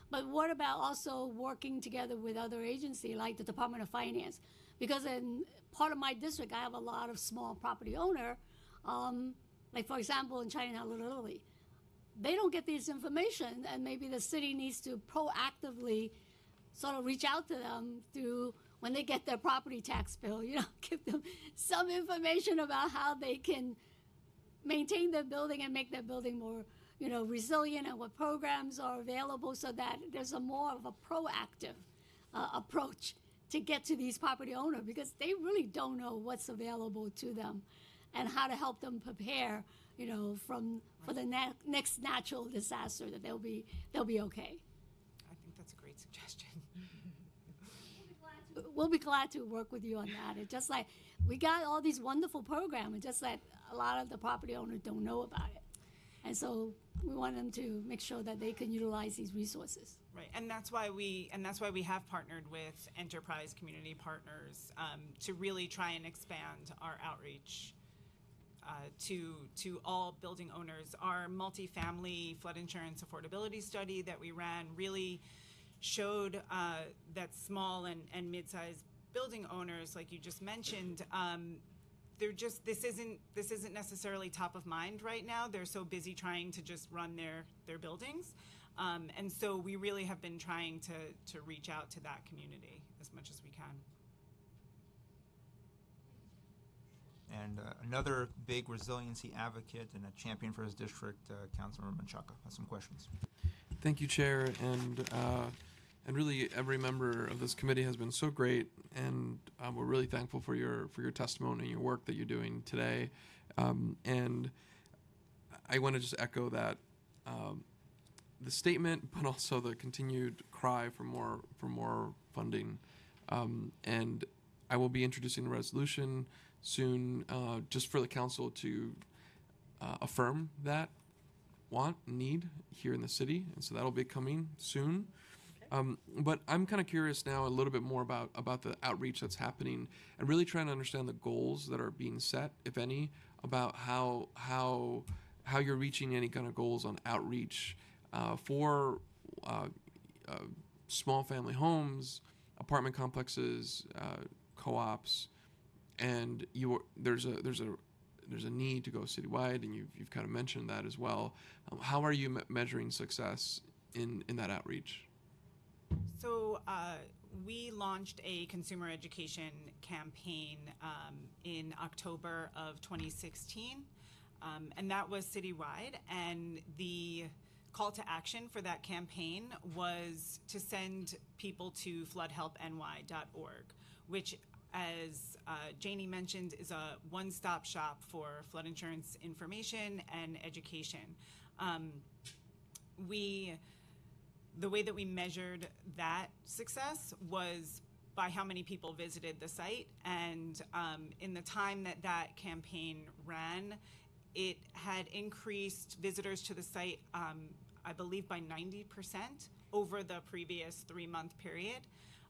G: But what about also working together with other agencies like the Department of Finance? Because in part of my district, I have a lot of small property owner, um, like for example in Chinatown, Little they don't get this information, and maybe the city needs to proactively sort of reach out to them through when they get their property tax bill, you know, give them some information about how they can maintain their building and make their building more, you know, resilient and what programs are available so that there's a more of a proactive uh, approach to get to these property owners because they really don't know what's available to them and how to help them prepare, you know, from for the ne- next natural disaster that they'll be they'll be okay.
F: I think that's a great suggestion.
G: We'll be glad to work with you on that. It's just like we got all these wonderful programs, and just that a lot of the property owners don't know about it, and so we want them to make sure that they can utilize these resources.
F: Right, and that's why we and that's why we have partnered with enterprise community partners um, to really try and expand our outreach uh, to to all building owners. Our multifamily flood insurance affordability study that we ran really showed uh, that small and, and mid-sized building owners, like you just mentioned, um, they're just this isn't this isn't necessarily top of mind right now. They're so busy trying to just run their their buildings, um, and so we really have been trying to to reach out to that community as much as we can.
A: And uh, another big resiliency advocate and a champion for his district, uh, Councilmember Menchaca, has some questions.
H: Thank you, Chair, and uh, and really every member of this committee has been so great, and um, we're really thankful for your for your testimony and your work that you're doing today. Um, and I want to just echo that um, the statement, but also the continued cry for more for more funding. Um, and I will be introducing a resolution soon, uh, just for the council to uh, affirm that want need here in the city, and so that'll be coming soon. Um, but I'm kind of curious now a little bit more about about the outreach that's happening, and really trying to understand the goals that are being set, if any, about how how how you're reaching any kind of goals on outreach uh, for uh, uh, small family homes, apartment complexes, uh, co-ops, and you there's a there's a there's a need to go citywide, and you've, you've kind of mentioned that as well. Um, how are you me- measuring success in, in that outreach?
F: So uh, we launched a consumer education campaign um, in October of 2016, um, and that was citywide. And the call to action for that campaign was to send people to floodhelpny.org, which as uh, Jainey mentioned, is a one-stop shop for flood insurance information and education. Um, we, the way that we measured that success was by how many people visited the site, and um, in the time that that campaign ran, it had increased visitors to the site, um, I believe, by 90% over the previous three-month period.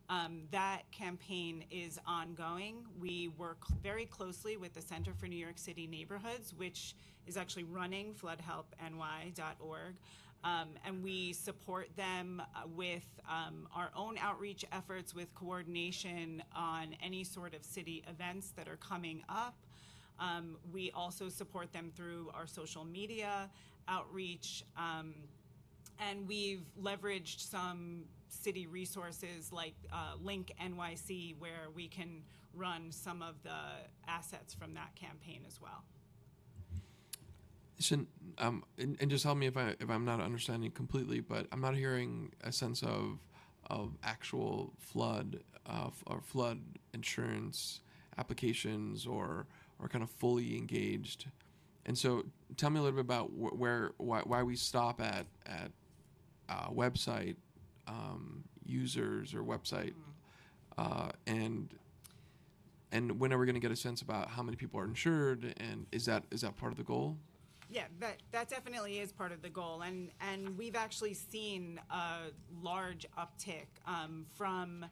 F: Um, that campaign is ongoing. We work very closely with the Center for New York City Neighborhoods, which is actually running floodhelpny.org. Um, and we support them uh, with um, our own outreach efforts, with coordination on any sort of city events that are coming up. Um, we also support them through our social media outreach. Um, and we've leveraged some city resources like uh, Link NYC, where we can run some of the assets from that campaign as well.
H: Um, and, and just help me if I if I'm not understanding completely, but I'm not hearing a sense of of actual flood uh, or flood insurance applications or or kind of fully engaged. And so, tell me a little bit about wh- where why, why we stop at at uh, website um, users or website, uh, and and when are we going to get a sense about how many people are insured, and is that is that part of the goal?
F: Yeah, that, that definitely is part of the goal, and, and we've actually seen a large uptick um, from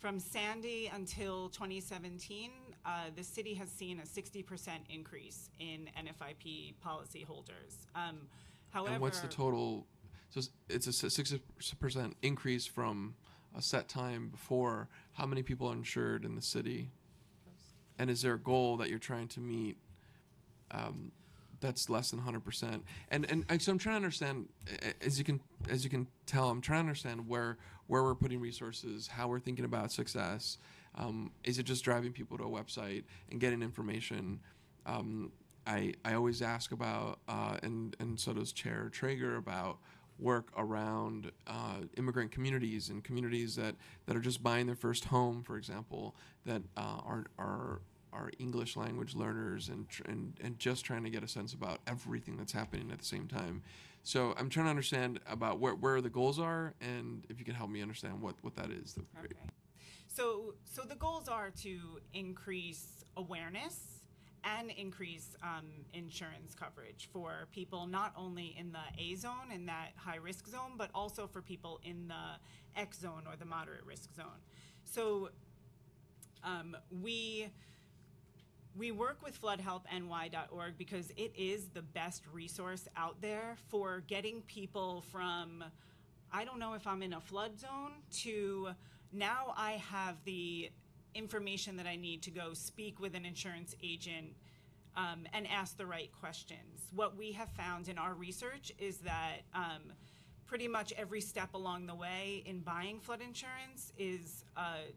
F: from Sandy until 2017. Uh, the city has seen a 60% increase in NFIP policyholders. Um, however,
H: and what's the total? So it's- a sixty percent increase from a set time before. How many people are insured in the city? And is there a goal that you're trying to meet? Um, that's less than 100%. And and so I'm trying to understand as you can as you can tell I'm trying to understand where where we're putting resources, how we're thinking about success. Um, is it just driving people to a website and getting information? Um, I I always ask about uh, and and so does Chair Treyger about work around uh, immigrant communities and communities that, that are just buying their first home, for example, that uh, are are are English language learners and, tr- and and just trying to get a sense about everything that's happening at the same time. So I'm trying to understand about where, where the goals are, and if you can help me understand what, what that is, that'd be great.
F: Okay. So, so the goals are to increase awareness and increase um, insurance coverage for people not only in the A zone, in that high risk zone, but also for people in the X zone or the moderate risk zone. So, um, we we work with floodhelpny.org because it is the best resource out there for getting people from I don't know if I'm in a flood zone to now I have the information that I need to go speak with an insurance agent um, and ask the right questions. What we have found in our research is that um, pretty much every step along the way in buying flood insurance is a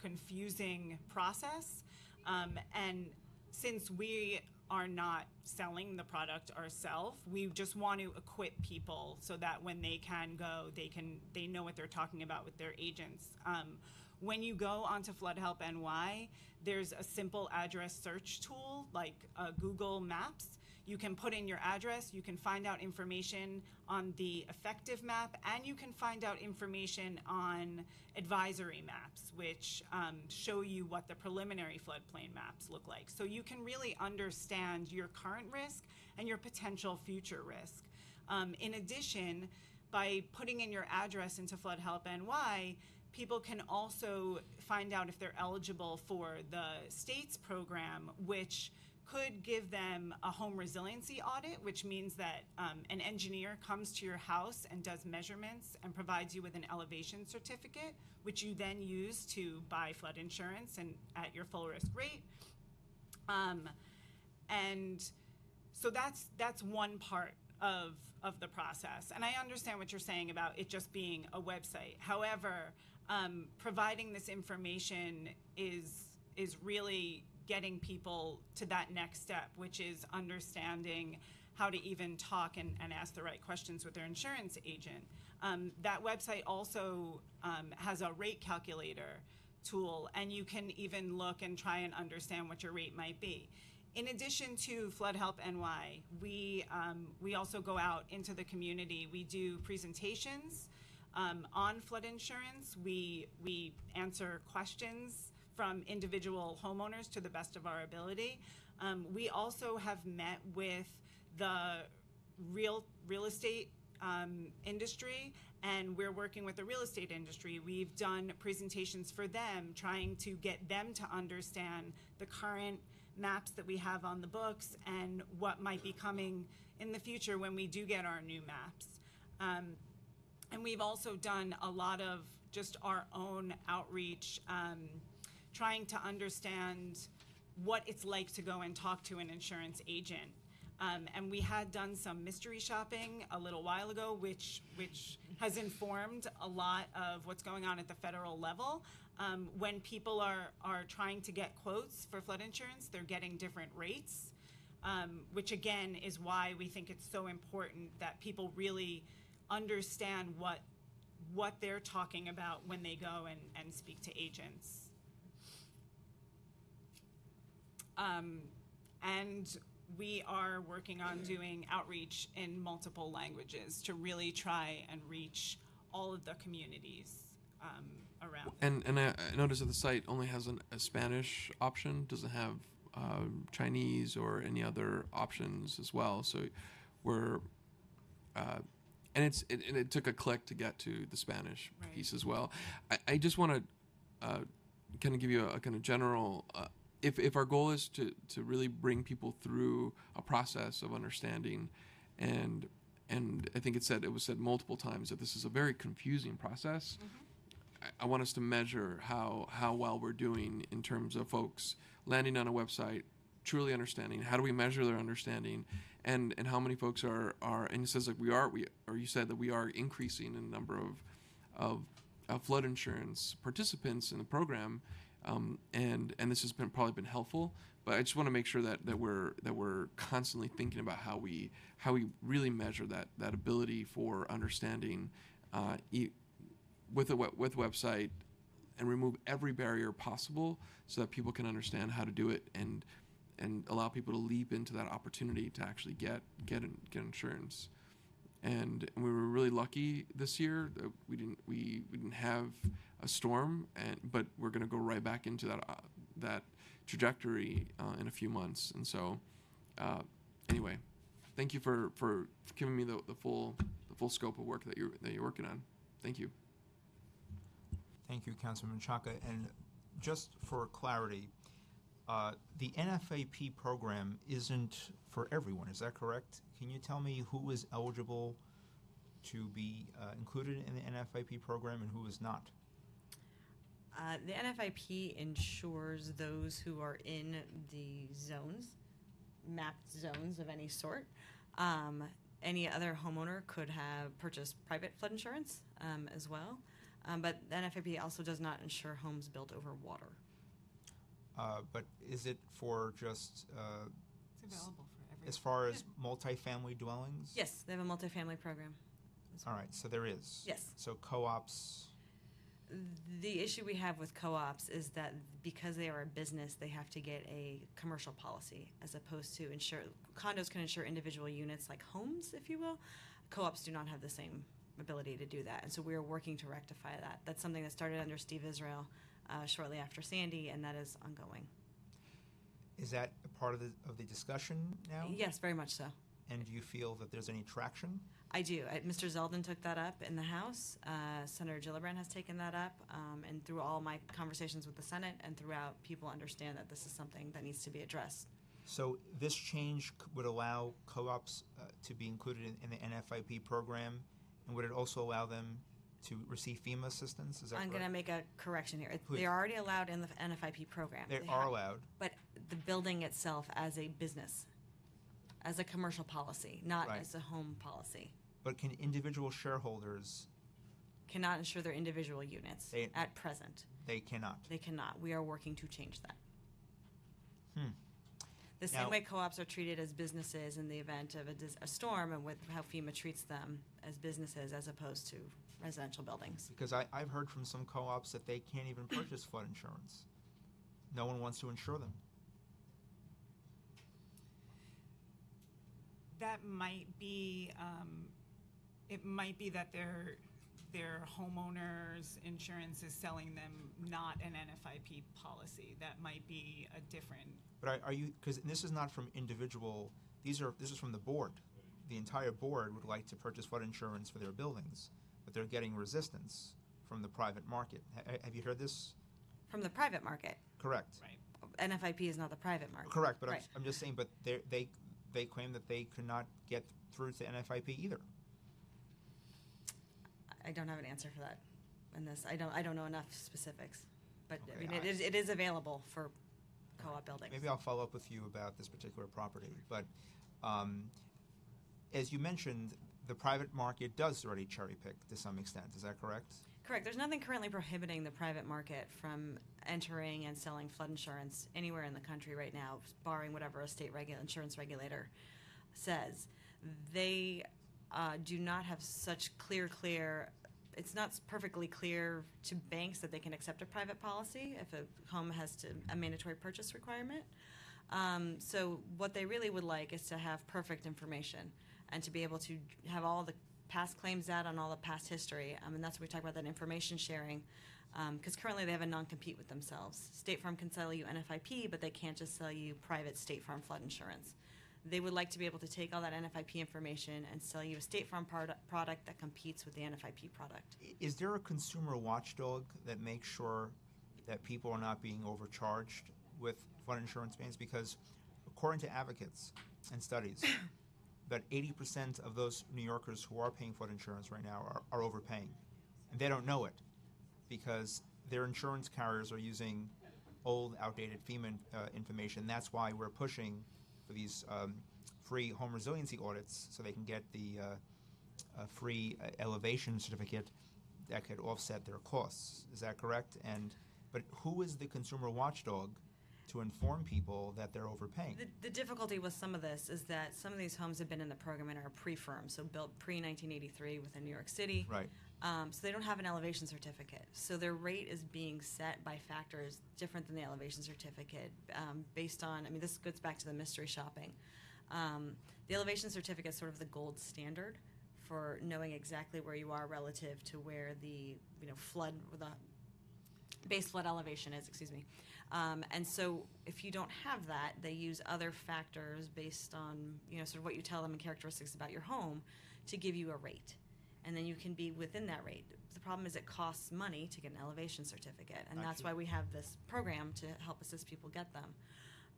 F: confusing process. Um, and since we are not selling the product ourselves, we just want to equip people so that when they can go, they can they know what they're talking about with their agents. When you go onto Flood Help NY, there's a simple address search tool like uh, Google Maps. You can put in your address, you can find out information on the effective map, and you can find out information on advisory maps, which um, show you what the preliminary floodplain maps look like. So you can really understand your current risk and your potential future risk. Um, in addition, by putting in your address into Flood Help NY, people can also find out if they're eligible for the state's program, which could give them a home resiliency audit, which means that um, an engineer comes to your house and does measurements and provides you with an elevation certificate, which you then use to buy flood insurance and at your full risk rate. Um, and so that's that's one part of of the process. And I understand what you're saying about it just being a website. However, um, providing this information is is really getting people to that next step, which is understanding how to even talk and, and ask the right questions with their insurance agent. Um, that website also um, has a rate calculator tool, and you can even look and try and understand what your rate might be. In addition to Flood Help NY, we, um, we also go out into the community. We do presentations um, on flood insurance. We, we answer questions from individual homeowners to the best of our ability. Um, we also have met with the real real estate um, industry, and we're working with the real estate industry. We've done presentations for them, trying to get them to understand the current maps that we have on the books and what might be coming in the future when we do get our new maps. Um, and we've also done a lot of just our own outreach, um, trying to understand what it's like to go and talk to an insurance agent. Um, and we had done some mystery shopping a little while ago, which which has informed a lot of what's going on at the federal level. Um, when people are are trying to get quotes for flood insurance, they're getting different rates, um, which again is why we think it's so important that people really understand what what they're talking about when they go and, and speak to agents. Um, and we are working on doing outreach in multiple languages to really try and reach all of the communities um, around.
H: And and I, I noticed that the site only has an, a Spanish option, doesn't have um, Chinese or any other options as well. So we're uh, and it's it, and it took a click to get to the Spanish
F: Right.
H: piece as well. I, I just want to uh, kind of give you a, a kind of general. Uh, if, if our goal is to, to really bring people through a process of understanding and and I think it said it was said multiple times that this is a very confusing process. I, I want us to measure how how well we're doing in terms of folks landing on a website, truly understanding. How do we measure their understanding, and and how many folks are are and it says like we are we or you said that we are increasing in number of of uh, flood insurance participants in the program, um, and and this has been probably been helpful. But I just want to make sure that, that we're that we're constantly thinking about how we how we really measure that that ability for understanding uh, e- with a with website and remove every barrier possible so that people can understand how to do it and and allow people to leap into that opportunity to actually get get get insurance. And we were really lucky this year that we didn't we, we didn't have a storm and but we're going to go right back into that uh, that trajectory uh, in a few months. And so uh, anyway thank you for for giving me the, the full the full scope of work that you're that you're working on. Thank you.
A: Thank you, Council Menchaca. And just for clarity, uh, the NFIP program isn't for everyone, is that correct? Can you tell me who is eligible to be uh, included in the NFIP program and who is not?
E: Uh, the NFIP ensures those who are in the zones, mapped zones of any sort. Um, any other homeowner could have purchased private flood insurance um, as well. Um, but the NFIP also does not insure homes built over water.
A: Uh, But is it for just, uh,
F: It's available for everyone.
A: as far as multifamily dwellings?
E: Yes, they have a multifamily program.
A: All right, so there is?
E: Yes.
A: So co-ops,
E: The issue we have with co-ops is that because they are a business, they have to get a commercial policy as opposed to insure condos can insure individual units like homes, if you will. Co-ops do not have the same ability to do that, and so we are working to rectify that. That's something that started under Steve Israel uh, shortly after Sandy, and that is ongoing.
A: is that a part of the, of the discussion now?
E: Yes, very much so.
A: And do you feel that there's any traction?
E: I do. Uh, Mr. Zeldin took that up in the House. Uh, Senator Gillibrand has taken that up, um, and through all my conversations with the Senate and throughout, people understand that this is something that needs to be addressed.
A: So this change would allow co-ops uh, to be included in, in the NFIP program, and would it also allow them to receive FEMA assistance? Is that
E: I'm going to
A: correct?
E: make a correction here. It-
A: Please.
E: They're already allowed in the NFIP program.
A: They are
E: have-
A: allowed.
E: But the building itself as a business, as a commercial policy, not
A: Right.
E: as a home policy,
A: But can individual shareholders?
E: cannot insure their individual units
A: They-
E: at present.
A: They cannot.
E: They cannot. We are working to change that.
A: Hmm.
E: The same
A: Now-
E: way co-ops are treated as businesses in the event of a, dis- a storm, and with how FEMA treats them as businesses as opposed to residential buildings.
A: Because I, I've heard from some co-ops that they can't even purchase flood insurance. No one wants to insure them.
F: That might be, um, it might be that their, their homeowners insurance is selling them not an NFIP policy. That might be a different,
A: But are, are you? Because this is not from individual. These are. This is from the board. The entire board would like to purchase flood insurance for their buildings, but they're getting resistance from the private market. Ha- have you heard this?
E: From the private market,
A: Correct.
F: right?
E: NFIP is not the private market.
A: Correct, but I'm, I'm just saying, but they they they claim that they could not get through to NFIP either.
E: I don't have an answer for that in this. I don't, I don't know enough specifics. But, I mean,
A: I-
E: is, it is available for co-op buildings.
A: Maybe I'll follow up with you about this particular property. But um, as you mentioned, the private market does already cherry pick to some extent. Is that correct?
E: Correct. There's nothing currently prohibiting the private market from entering and selling flood insurance anywhere in the country right now, barring whatever a state regu- insurance regulator says. They uh, do not have such clear, clear it's not perfectly clear to banks that they can accept a private policy if a home has to, a mandatory purchase requirement. Um, so what they really would like is to have perfect information and to be able to have all the past claims data and all the past history. Um, and that's what we talk about that information sharing. Because currently they have a non-compete with themselves. State Farm can sell you NFIP, but they can't just sell you private State Farm flood insurance. They would like to be able to take all that NFIP information and sell you a State Farm product, product that competes with the NFIP product.
A: Is there a consumer watchdog that makes sure that people are not being overcharged with flood insurance payments? Because according to advocates and studies, about 80% of those New Yorkers who are paying flood insurance right now are, are overpaying. And they don't know it because their insurance carriers are using old, outdated FEMA uh, information. That's why we're pushing for these um, free home resiliency audits so they can get the uh, free uh, elevation certificate that could offset their costs. Is that correct? And but who is the consumer watchdog to inform people that they're overpaying?
E: The, the difficulty with some of this is that some of these homes have been in the program and are pre-firm, so built pre-1983 within New York City.
A: Right.
E: Um, so they don't have an elevation certificate. So their rate is being set by factors different than the elevation certificate, um, based on. I mean, this goes back to the mystery shopping. Um, the elevation certificate is sort of the gold standard for knowing exactly where you are relative to where the you know flood the base flood elevation is, excuse me. Um, and so if you don't have that, they use other factors based on, you know, sort of what you tell them and characteristics about your home to give you a rate. And then you can be within that rate. The problem is it costs money to get an elevation certificate. And that's why we have this program to help assist people get them.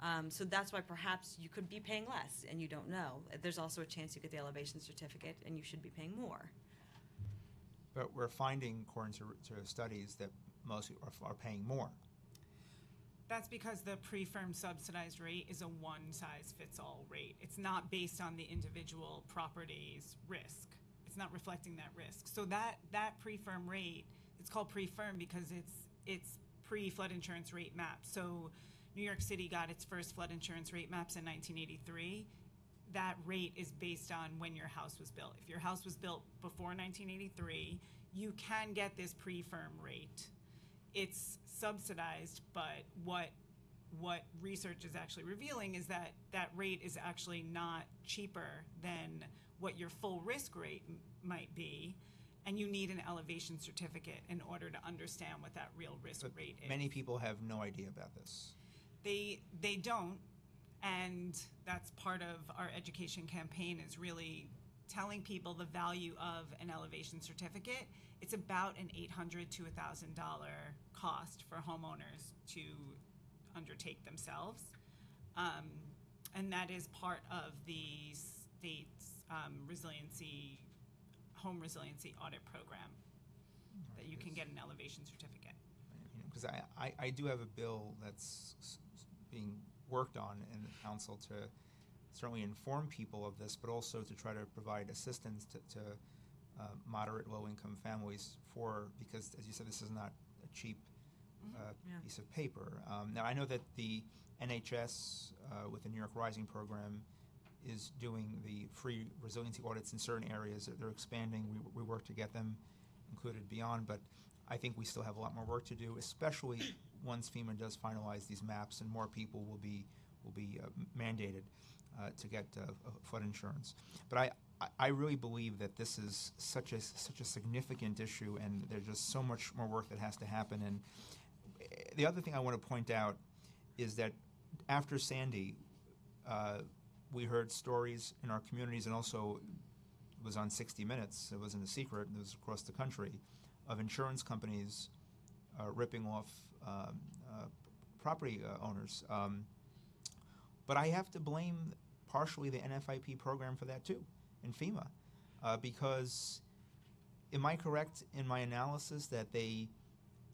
E: Um, so that's why perhaps you could be paying less and you don't know. There's also a chance you get the elevation certificate and you should be paying more.
A: But we're finding, according to, to studies, that most are, are paying more.
F: That's because the pre-firm subsidized rate is a one-size-fits-all rate. It's not based on the individual property's risk. It's not reflecting that risk. So that, that pre-firm rate, it's called pre-firm because it's, it's pre-flood insurance rate map. So New York City got its first flood insurance rate maps in 1983. That rate is based on when your house was built. If your house was built before 1983, you can get this pre-firm rate it's subsidized, but what what research is actually revealing is that that rate is actually not cheaper than what your full risk rate m- might be, and you need an elevation certificate in order to understand what that real risk
A: But
F: rate is.
A: many people have no idea about this.
F: they they don't, and that's part of our education campaign is really telling people the value of an elevation certificate. It's about an eight hundred to a thousand dollar cost for homeowners to undertake themselves, um, and that is part of the state's um, resiliency home resiliency audit program that you can get an elevation certificate.
A: because I, I, I do have a bill that's being worked on in the council to certainly inform people of this, but also to try to provide assistance to, to uh, moderate low-income families for because, as you said, this is not a cheap uh,
E: Yeah.
A: piece of paper. Um, now I know that the NHS uh, with the New York Rising program is doing the free resiliency audits in certain areas. They're expanding. We, we work to get them included beyond, but I think we still have a lot more work to do, especially once FEMA does finalize these maps and more people will be will be uh, mandated uh, to get uh, flood insurance. But I, I- really believe that this is such a such a significant issue, and there's just so much more work that has to happen. And eh, the other thing I want to point out is that after Sandy, uh, we heard stories in our communities, and also it was on 60 Minutes. It wasn't a secret. It was across the country of insurance companies uh, ripping off um, uh, property uh, owners. Um, but I have to blame partially the NFIP program for that too, and FEMA, uh, because am I correct in my analysis that they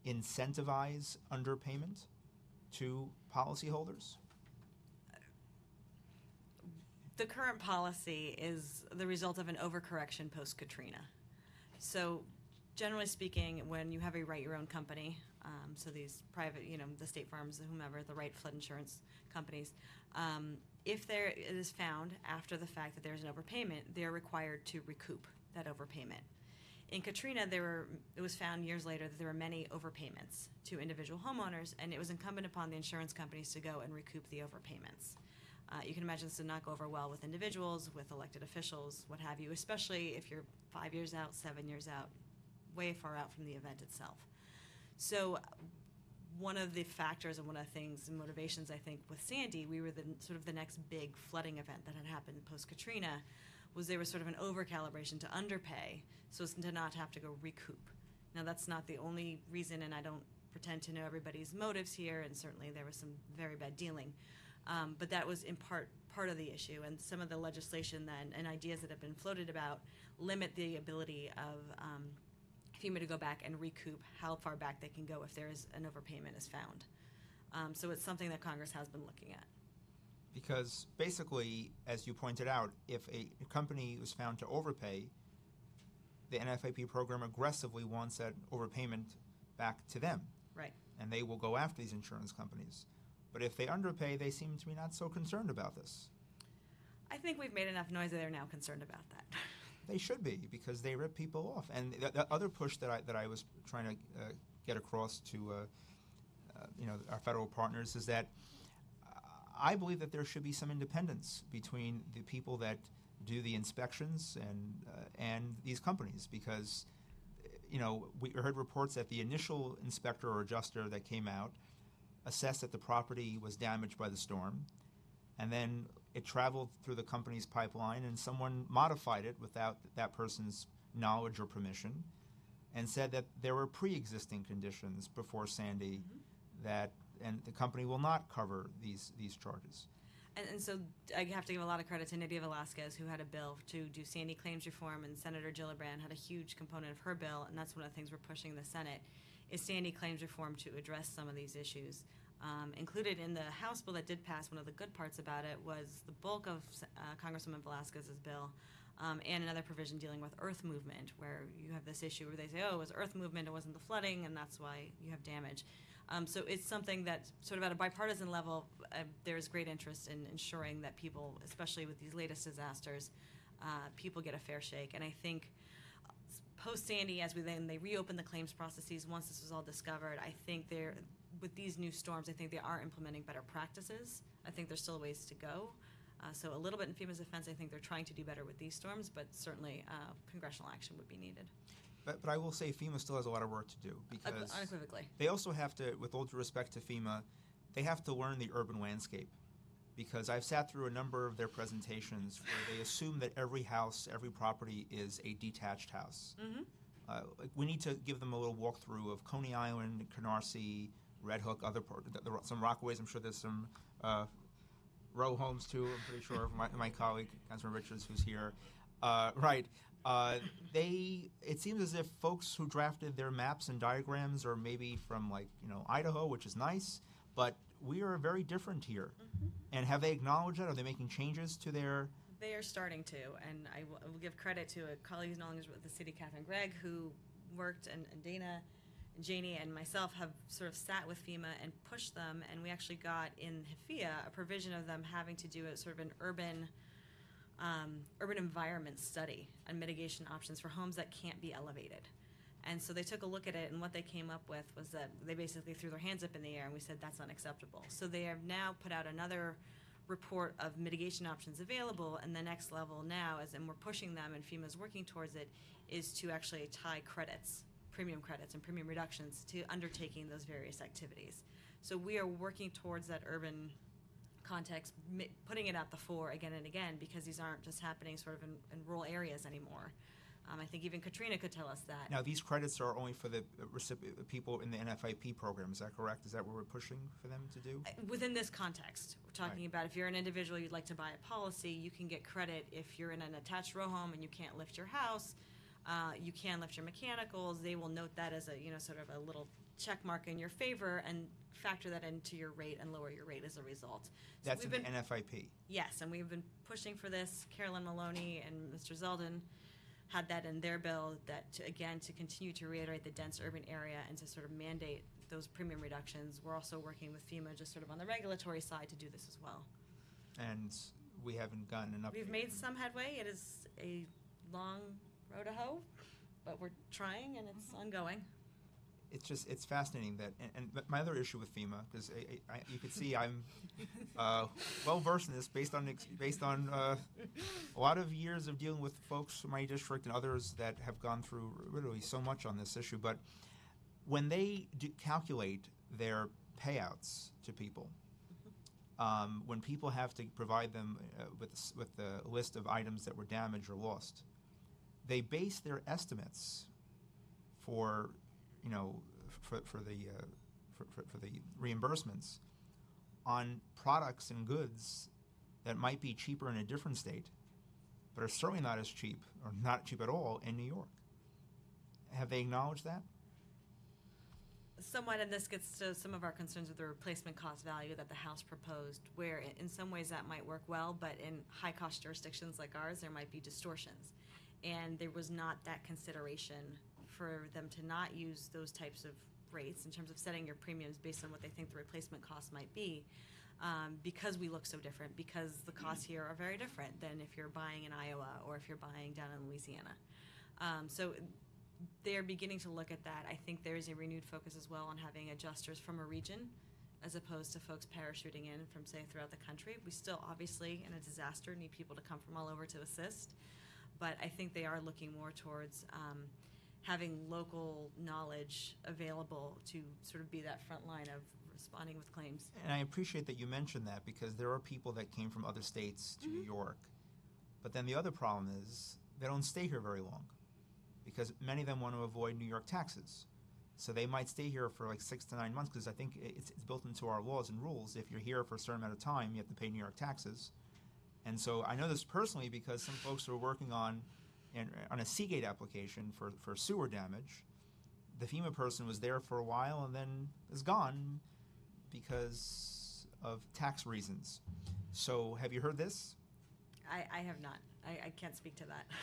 A: incentivize underpayment to policyholders?
E: The current policy is the result of an overcorrection post Katrina. So, generally speaking, when you have a write your own company, um, so these private, you know, the state farms, whomever, the right flood insurance companies, um, if there it is found after the fact that there's an overpayment, they're required to recoup that overpayment. In Katrina, there were it was found years later that there were many overpayments to individual homeowners, and it was incumbent upon the insurance companies to go and recoup the overpayments. Uh, you can imagine this did not go over well with individuals, with elected officials, what have you, especially if you're five years out, seven years out, way far out from the event itself. So, one of the factors and one of the things and motivations I think with Sandy, we were the sort of the next big flooding event that had happened post Katrina, was there was sort of an over calibration to underpay so as to not have to go recoup. Now that's not the only reason, and I don't pretend to know everybody's motives here, and certainly there was some very bad dealing. Um, but that was in part part of the issue, and some of the legislation then and ideas that have been floated about limit the ability of um, FEMA to go back and recoup how far back they can go if there is an overpayment is found. Um, so it's something that Congress has been looking at.
A: Because basically, as you pointed out, if a company was found to overpay, the NFIP program aggressively wants that overpayment back to them,
E: Right.
A: and they will go after these insurance companies. But if they underpay, they seem to be not so concerned about this.
E: I think we've made enough noise that they're now concerned about that.
A: They should be because they rip people off. And the, the other push that I that I was trying to uh, get across to uh, uh, you know our federal partners is that uh, I believe that there should be some independence between the people that do the inspections and uh, and these companies because you know we heard reports that the initial inspector or adjuster that came out assessed that the property was damaged by the storm and then it traveled through the company's pipeline and someone modified it without that person's knowledge or permission and said that there were pre-existing conditions before Sandy mm-hmm. that and the company will not cover these these charges.
E: And, and so I have to give a lot of credit to Nydia Velázquez, who had a bill to do Sandy claims reform, and Senator Gillibrand had a huge component of her bill, and that's one of the things we're pushing in the Senate, is Sandy claims reform to address some of these issues. Um, included in the House bill that did pass, one of the good parts about it was the bulk of uh, Congresswoman Velázquez's bill, um, and another provision dealing with earth movement, where you have this issue where they say, oh, it was earth movement, it wasn't the flooding, and that's why you have damage. Um, so it's something that, sort of at a bipartisan level, uh, there's great interest in ensuring that people, especially with these latest disasters, uh, people get a fair shake. And I think post Sandy, as we then they reopened the claims processes once this was all discovered, I think they're with these new storms. I think they are implementing better practices. I think there's still ways to go. Uh, so a little bit in FEMA's defense, I think they're trying to do better with these storms, but certainly uh, congressional action would be needed.
A: But, but I will say FEMA still has a lot of work to do because
E: Unequivocally.
A: they also have to, with all due respect to FEMA, they have to learn the urban landscape. Because I've sat through a number of their presentations where they assume that every house, every property is a detached house.
E: Mhm.
A: Uh, like we need to give them a little walkthrough of Coney Island, Canarsie, Red Hook, other part, the, the, some Rockaways. I'm sure there's some uh, row homes too. I'm pretty sure my, my colleague Councilman Richards, who's here, uh, right. Uh, they it seems as if folks who drafted their maps and diagrams are maybe from like you know Idaho, which is nice, but we are very different here. And have they acknowledged that? Are they making changes to their?
E: They are starting to, and I will, I will give credit to a colleague who's no longer with the city, Katherine Greig, who worked, and, and Dana, Jainey, and myself have sort of sat with FEMA and pushed them, and we actually got in HFIA a provision of them having to do a sort of an urban, um, urban environment study on mitigation options for homes that can't be elevated. And so they took a look at it, and what they came up with was that they basically threw their hands up in the air, and we said that's unacceptable. So they have now put out another report of mitigation options available, and the next level now, as and we're pushing them, and FEMA's working towards it, is to actually tie credits, premium credits, and premium reductions to undertaking those various activities. So we are working towards that urban context, putting it at the fore again and again, because these aren't just happening sort of in, in rural areas anymore. Um, I think even Katrina could tell us that.
A: Now these credits are only for the recipient, people in the NFIP program. Is that correct? Is that what we're pushing for them to do?
E: Uh, Within this context, we're talking
A: Right.
E: about if you're an individual, you'd like to buy a policy, you can get credit if you're in an attached row home and you can't lift your house. Uh, you can lift your mechanicals. They will note that as a you know sort of a little check mark in your favor and factor that into your rate and lower your rate as a result. So
A: That's the
E: been
A: NFIP.
E: Yes, and we've been pushing for this. Carolyn Maloney and Mr. Zeldin had that in their bill that to, again to continue to reiterate the dense urban area and to sort of mandate those premium reductions. We're also working with FEMA just sort of on the regulatory side to do this as well.
A: and we haven't gotten enough.
E: We've made some headway. It is a long road to hoe. but we're trying and it's ongoing.
A: it's just it's fascinating that and, and my other issue with FEMA because I, I, you can see I'm uh, well versed in this based on based on uh, a lot of years of dealing with folks from my district and others that have gone through literally so much on this issue. But when they do calculate their payouts to people, um, when people have to provide them uh, with s- with the list of items that were damaged or lost, they base their estimates for you know for, for the uh, for, for, for the reimbursements on products and goods that might be cheaper in a different state, but are certainly not as cheap or not cheap at all in New York. Have they acknowledged that?
E: Somewhat, and this gets to some of our concerns with the replacement cost value that the House proposed, where in some ways that might work well, but in high-cost jurisdictions like ours, there might be distortions. And there was not that consideration for them to not use those types of rates in terms of setting your premiums based on what they think the replacement cost might be. Um, because we look so different, because the costs here are very different than if you're buying in Iowa or if you're buying down in Louisiana. Um, so they're beginning to look at that. I think there is a renewed focus as well on having adjusters from a region as opposed to folks parachuting in from, say, throughout the country. We still, obviously, in a disaster, need people to come from all over to assist. But I think they are looking more towards um, having local knowledge available to sort of be that front line of responding with claims.
A: And I appreciate that you mentioned that because there are people that came from other states to New York. But then the other problem is they don't stay here very long because many of them want to avoid New York taxes. So they might stay here for like six to nine months because I think it's, it's built into our laws and rules. If you're here for a certain amount of time, you have to pay New York taxes. And so I know this personally because some folks are working on in, on a Seagate application for, for sewer damage. The FEMA person was there for a while and then is gone because of tax reasons. So have you heard this?
E: I, I have not. I, I can't speak to that.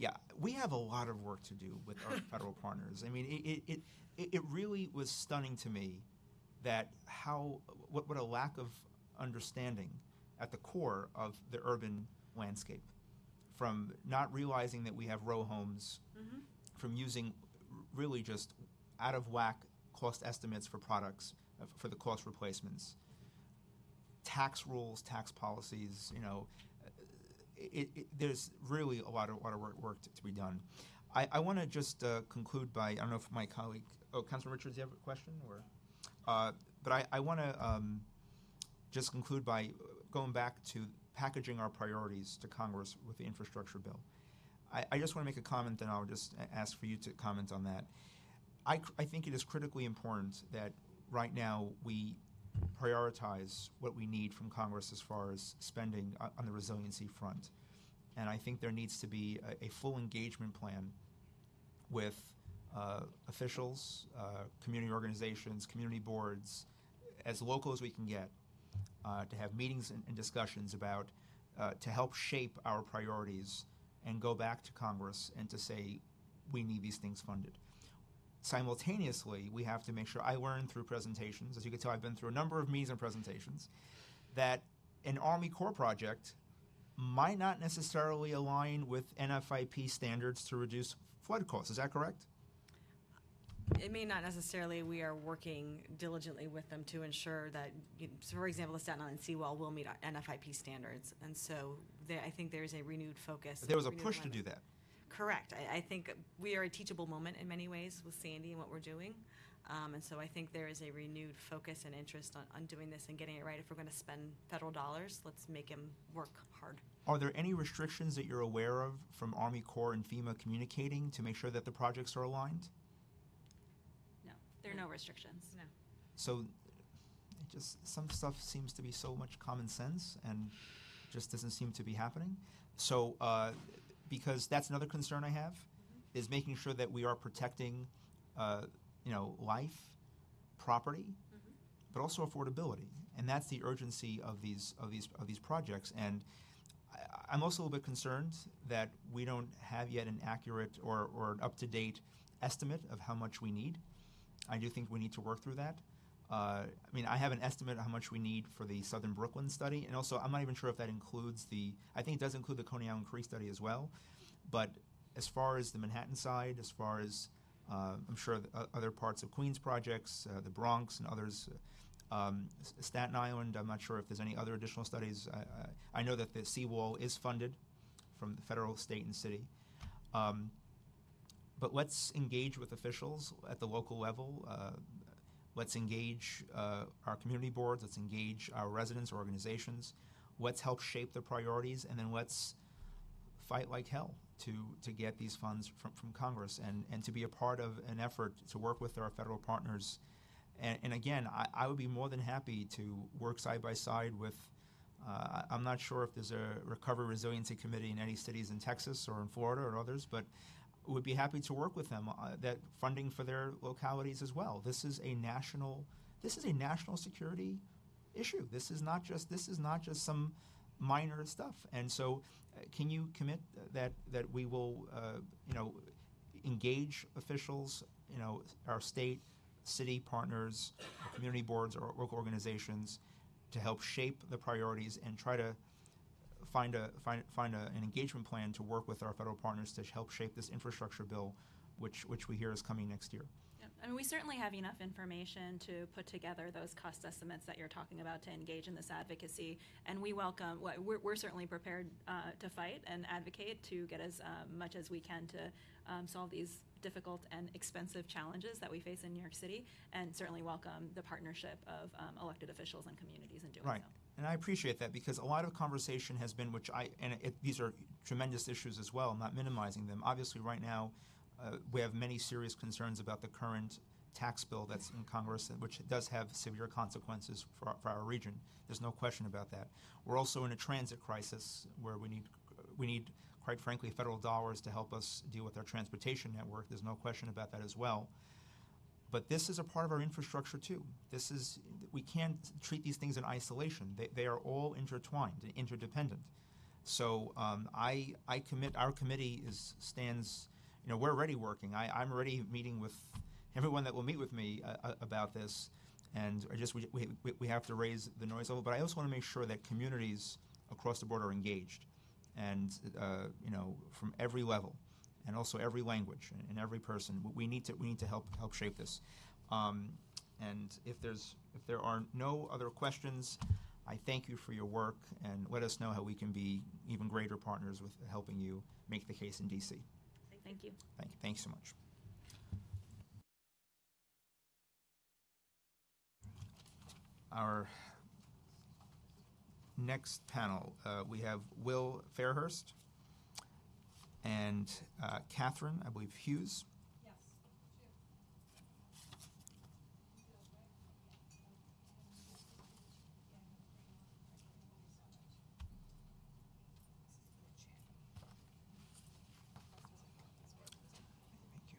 A: Yeah, we have a lot of work to do with our federal partners. I mean, it, it, it, it really was stunning to me that how what, what a lack of understanding at the core of the urban landscape, from not realizing that we have row homes, from using really just out of whack cost estimates for products uh, for the cost replacements, tax rules, tax policies, you know, it, it, there's really a lot of, lot of work, work to, to be done. I, I want to just uh, conclude by I don't know if my colleague, oh, Councilman Richards, you have a question or, uh, but I, I want to um, just conclude by going back to packaging our priorities to Congress with the infrastructure bill. I, I just want to make a comment, and I'll just ask for you to comment on that. I, I think it is critically important that right now we prioritize what we need from Congress as far as spending on, the resiliency front. And I think there needs to be a, a full engagement plan with uh, officials, uh, community organizations, community boards, as local as we can get, uh, to have meetings and, and discussions about uh, to help shape our priorities and go back to Congress and to say we need these things funded simultaneously, we have to make sure I learned through presentations, as you can tell, I've been through a number of meetings and presentations, that an Army Corps project might not necessarily align with NFIP standards to reduce flood costs. Is that correct?
E: It may not necessarily, we are working diligently with them to ensure that, so for example, the Staten Island seawall will meet our NFIP standards. And so there, I think there's a renewed focus.
A: There was a push to do that.
E: Correct. I, I think we are a teachable moment in many ways with Sandy and what we're doing. Um, and so I think there is a renewed focus and interest on, on doing this and getting it right. If we're going to spend federal dollars, let's make them work hard.
A: Are there any restrictions that you're aware of from Army Corps and FEMA communicating to make sure that the projects are aligned?
C: No, there are no restrictions.
E: No.
A: So it just some stuff seems to be so much common sense and just doesn't seem to be happening. So uh, because that's another concern I have is making sure that we are protecting, uh, you know, life, property, but also affordability, and that's the urgency of these of these of these projects. And I, I'm also a little bit concerned that we don't have yet an accurate or, or an up to date estimate of how much we need. I do think we need to work through that. Uh, I mean, I have an estimate of how much we need for the Southern Brooklyn study, and also I'm not even sure if that includes the. I think it does include the Coney Island Creek study as well, but as far as the Manhattan side, as far as uh, I'm sure o- other parts of Queens projects, uh, the Bronx, and others. Um, Staten Island, I'm not sure if there's any other additional studies. I, I, I know that the seawall is funded from the federal, state, and city. Um, but let's engage with officials at the local level. Uh, let's engage uh, our community boards. Let's engage our residents, organizations. Let's help shape the priorities, and then let's fight like hell to to get these funds from, from Congress and, and to be a part of an effort to work with our federal partners. And, and again, I, I would be more than happy to work side by side with. Uh, I'm not sure if there's a recovery resiliency committee in any cities in Texas or in Florida or others, but would be happy to work with them uh, that funding for their localities as well. This is a national this is a national security issue. This is not just this is not just some minor stuff. And so, uh, can you commit that that we will uh, you know engage officials, you know, our state, city partners, community boards, or local organizations to help shape the priorities and try to find a find find a, an engagement plan to work with our federal partners to help shape this infrastructure bill, which which we hear is coming next year.
C: Yep. I mean, we certainly have enough information to put together those cost estimates that you're talking about to engage in this advocacy. And we welcome, we're, we're certainly prepared uh, to fight and advocate to get as um, much as we can to um, solve these difficult and expensive challenges that we face in New York City, and certainly welcome the partnership of um, elected officials and communities in doing
A: Right.
C: so.
A: And I appreciate that because a lot of conversation has been, which I, and it, these are tremendous issues as well, I'm not minimizing them. Obviously, right now, uh, we have many serious concerns about the current tax bill that's in Congress, which does have severe consequences for our, for our region. There's no question about that. We're also in a transit crisis where we need, we need, quite frankly, federal dollars to help us deal with our transportation network. There's no question about that as well. But this is a part of our infrastructure too. This is we can't treat these things in isolation. They, they are all intertwined and interdependent. So um, I I commit. Our committee is stands. You know, we're already working. I, I'm already meeting with everyone that will meet with me uh, uh, about this, and I just we, we, we have to raise the noise level. But I also want to make sure that communities across the board are engaged, and uh, you know, from every level and also every language and, and every person. We- We need to we need to help help shape this. Um, and if there's if there are no other questions, I thank you for your work and let us know how we can be even greater partners with helping you make the case in DC.
C: Thank you.
A: Thank you. Thanks so much. Our next panel, uh, we have Will Fairhurst and uh, Catherine, I believe, Hughes.
D: Yes.
A: Thank you.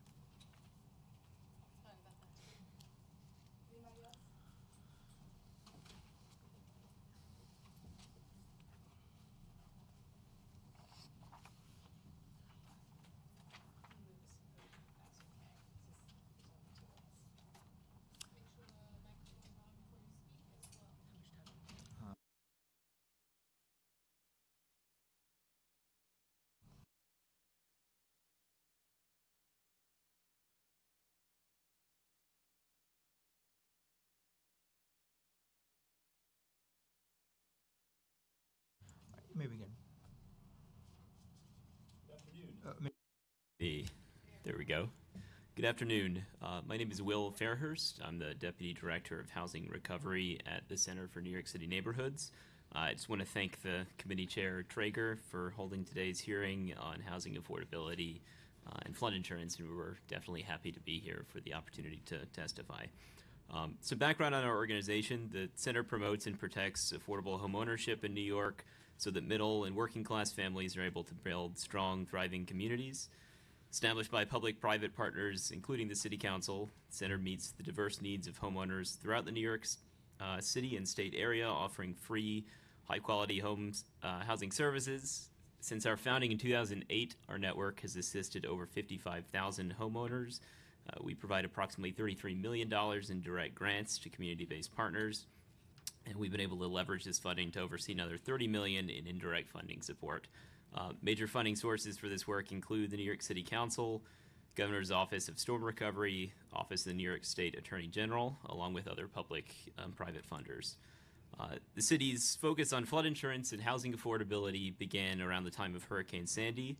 A: You may begin. Uh, ma-
I: Hey, there we go. Good afternoon. Uh, my name is Will Fairhurst. I'm the Deputy Director of Housing Recovery at the Center for New York City Neighborhoods. Uh, I just want to thank the committee chair, Treyger, for holding today's hearing on housing affordability uh, and flood insurance, and we're definitely happy to be here for the opportunity to testify. Um, so, background on our organization the center promotes and protects affordable homeownership in New York so that middle and working class families are able to build strong, thriving communities. Established by public private partners, including the City Council, the Center meets the diverse needs of homeowners throughout the New York uh, City and state area, offering free, high quality homes, uh, housing services. Since our founding in 2008, our network has assisted over 55,000 homeowners. Uh, we provide approximately $33 million in direct grants to community based partners and we've been able to leverage this funding to oversee another 30 million in indirect funding support. Uh, major funding sources for this work include the New York City Council, Governor's Office of Storm Recovery, Office of the New York State Attorney General, along with other public and private funders. Uh, the city's focus on flood insurance and housing affordability began around the time of Hurricane Sandy.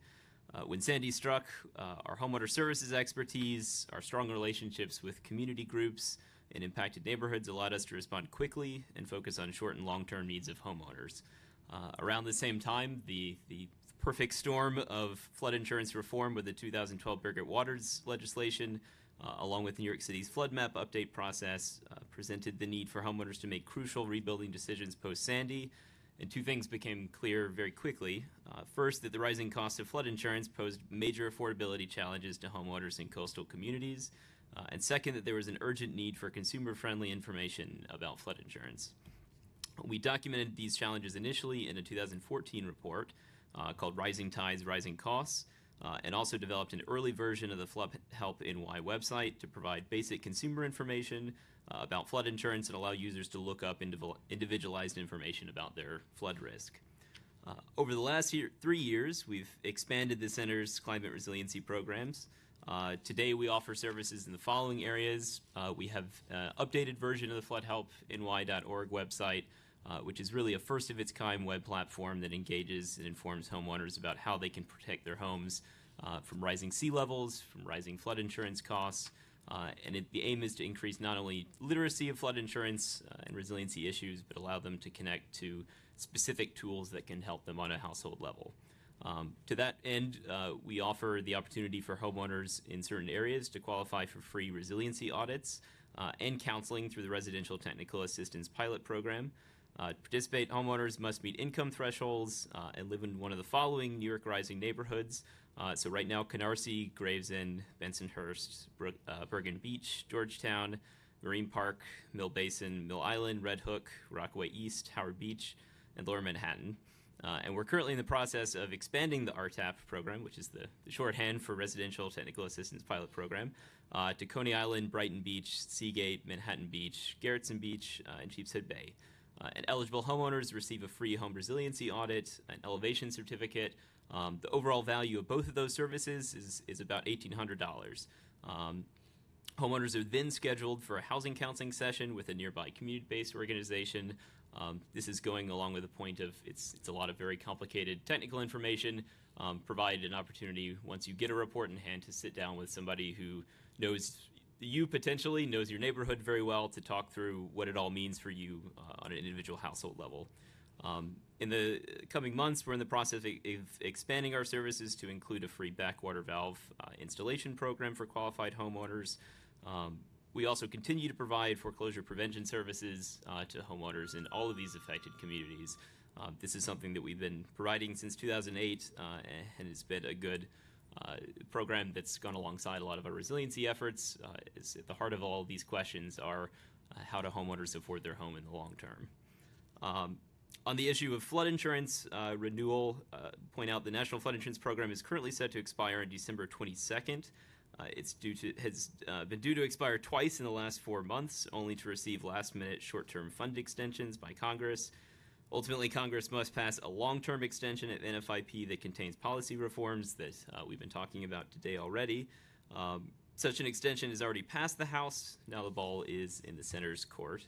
I: Uh, when Sandy struck, uh, our homeowner services expertise, our strong relationships with community groups and impacted neighborhoods allowed us to respond quickly and focus on short and long term needs of homeowners. Uh, around the same time, the, the perfect storm of flood insurance reform with the 2012 Biggert Waters legislation, uh, along with New York City's flood map update process, uh, presented the need for homeowners to make crucial rebuilding decisions post Sandy. And two things became clear very quickly. Uh, first, that the rising cost of flood insurance posed major affordability challenges to homeowners in coastal communities. Uh, and second, that there was an urgent need for consumer friendly information about flood insurance. We documented these challenges initially in a 2014 report uh, called Rising Tides, Rising Costs, uh, and also developed an early version of the Flood Help NY website to provide basic consumer information uh, about flood insurance and allow users to look up indiv- individualized information about their flood risk. Uh, over the last year, three years, we've expanded the center's climate resiliency programs. Uh, today, we offer services in the following areas. Uh, we have an updated version of the floodhelpny.org website, uh, which is really a first of its kind web platform that engages and informs homeowners about how they can protect their homes uh, from rising sea levels, from rising flood insurance costs. Uh, and it, the aim is to increase not only literacy of flood insurance uh, and resiliency issues, but allow them to connect to specific tools that can help them on a household level. Um, to that end, uh, we offer the opportunity for homeowners in certain areas to qualify for free resiliency audits uh, and counseling through the Residential Technical Assistance Pilot Program. Uh, to participate, homeowners must meet income thresholds uh, and live in one of the following New York Rising neighborhoods. Uh, so, right now, Canarsie, Gravesend, Bensonhurst, uh, Bergen Beach, Georgetown, Marine Park, Mill Basin, Mill Island, Red Hook, Rockaway East, Howard Beach, and Lower Manhattan. Uh, and we're currently in the process of expanding the RTAP program, which is the, the shorthand for Residential Technical Assistance Pilot Program, uh, to Coney Island, Brighton Beach, Seagate, Manhattan Beach, Gerritsen Beach, uh, and Sheepshead Bay. Uh, and eligible homeowners receive a free home resiliency audit, an elevation certificate. Um, the overall value of both of those services is, is about $1,800. Um, Homeowners are then scheduled for a housing counseling session with a nearby community-based organization. Um, this is going along with the point of it's it's a lot of very complicated technical information. Um, provide an opportunity once you get a report in hand to sit down with somebody who knows you potentially knows your neighborhood very well to talk through what it all means for you uh, on an individual household level. Um, in the coming months, we're in the process of, expanding our services to include a free backwater valve uh, installation program for qualified homeowners. Um, we also continue to provide foreclosure prevention services uh, to homeowners in all of these affected communities. Uh, this is something that we've been providing since 2008, uh, and it's been a good uh, program that's gone alongside a lot of our resiliency efforts. Uh, is at the heart of all of these questions are uh, how do homeowners afford their home in the long term? Um, on the issue of flood insurance renewal, point out the National Flood Insurance Program is currently set to expire on December 22nd. Uh, it's due to has uh, been due to expire twice in the last four months, only to receive last-minute short-term fund extensions by Congress. Ultimately, Congress must pass a long-term extension of NFIP that contains policy reforms that uh, we've been talking about today already. Um, such an extension has already passed the House. Now the ball is in the Center's court.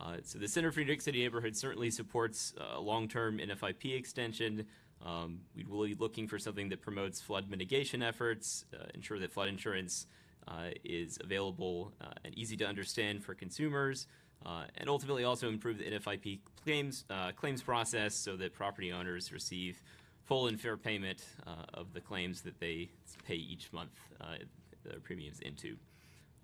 I: Uh, so the Center for New York City Neighborhoods certainly supports uh, a long-term NFIP extension. Um, we will be looking for something that promotes flood mitigation efforts, uh, ensure that flood insurance uh, is available uh, and easy to understand for consumers, uh, and ultimately also improve the NFIP claims uh, claims process so that property owners receive full and fair payment uh, of the claims that they pay each month their premiums into.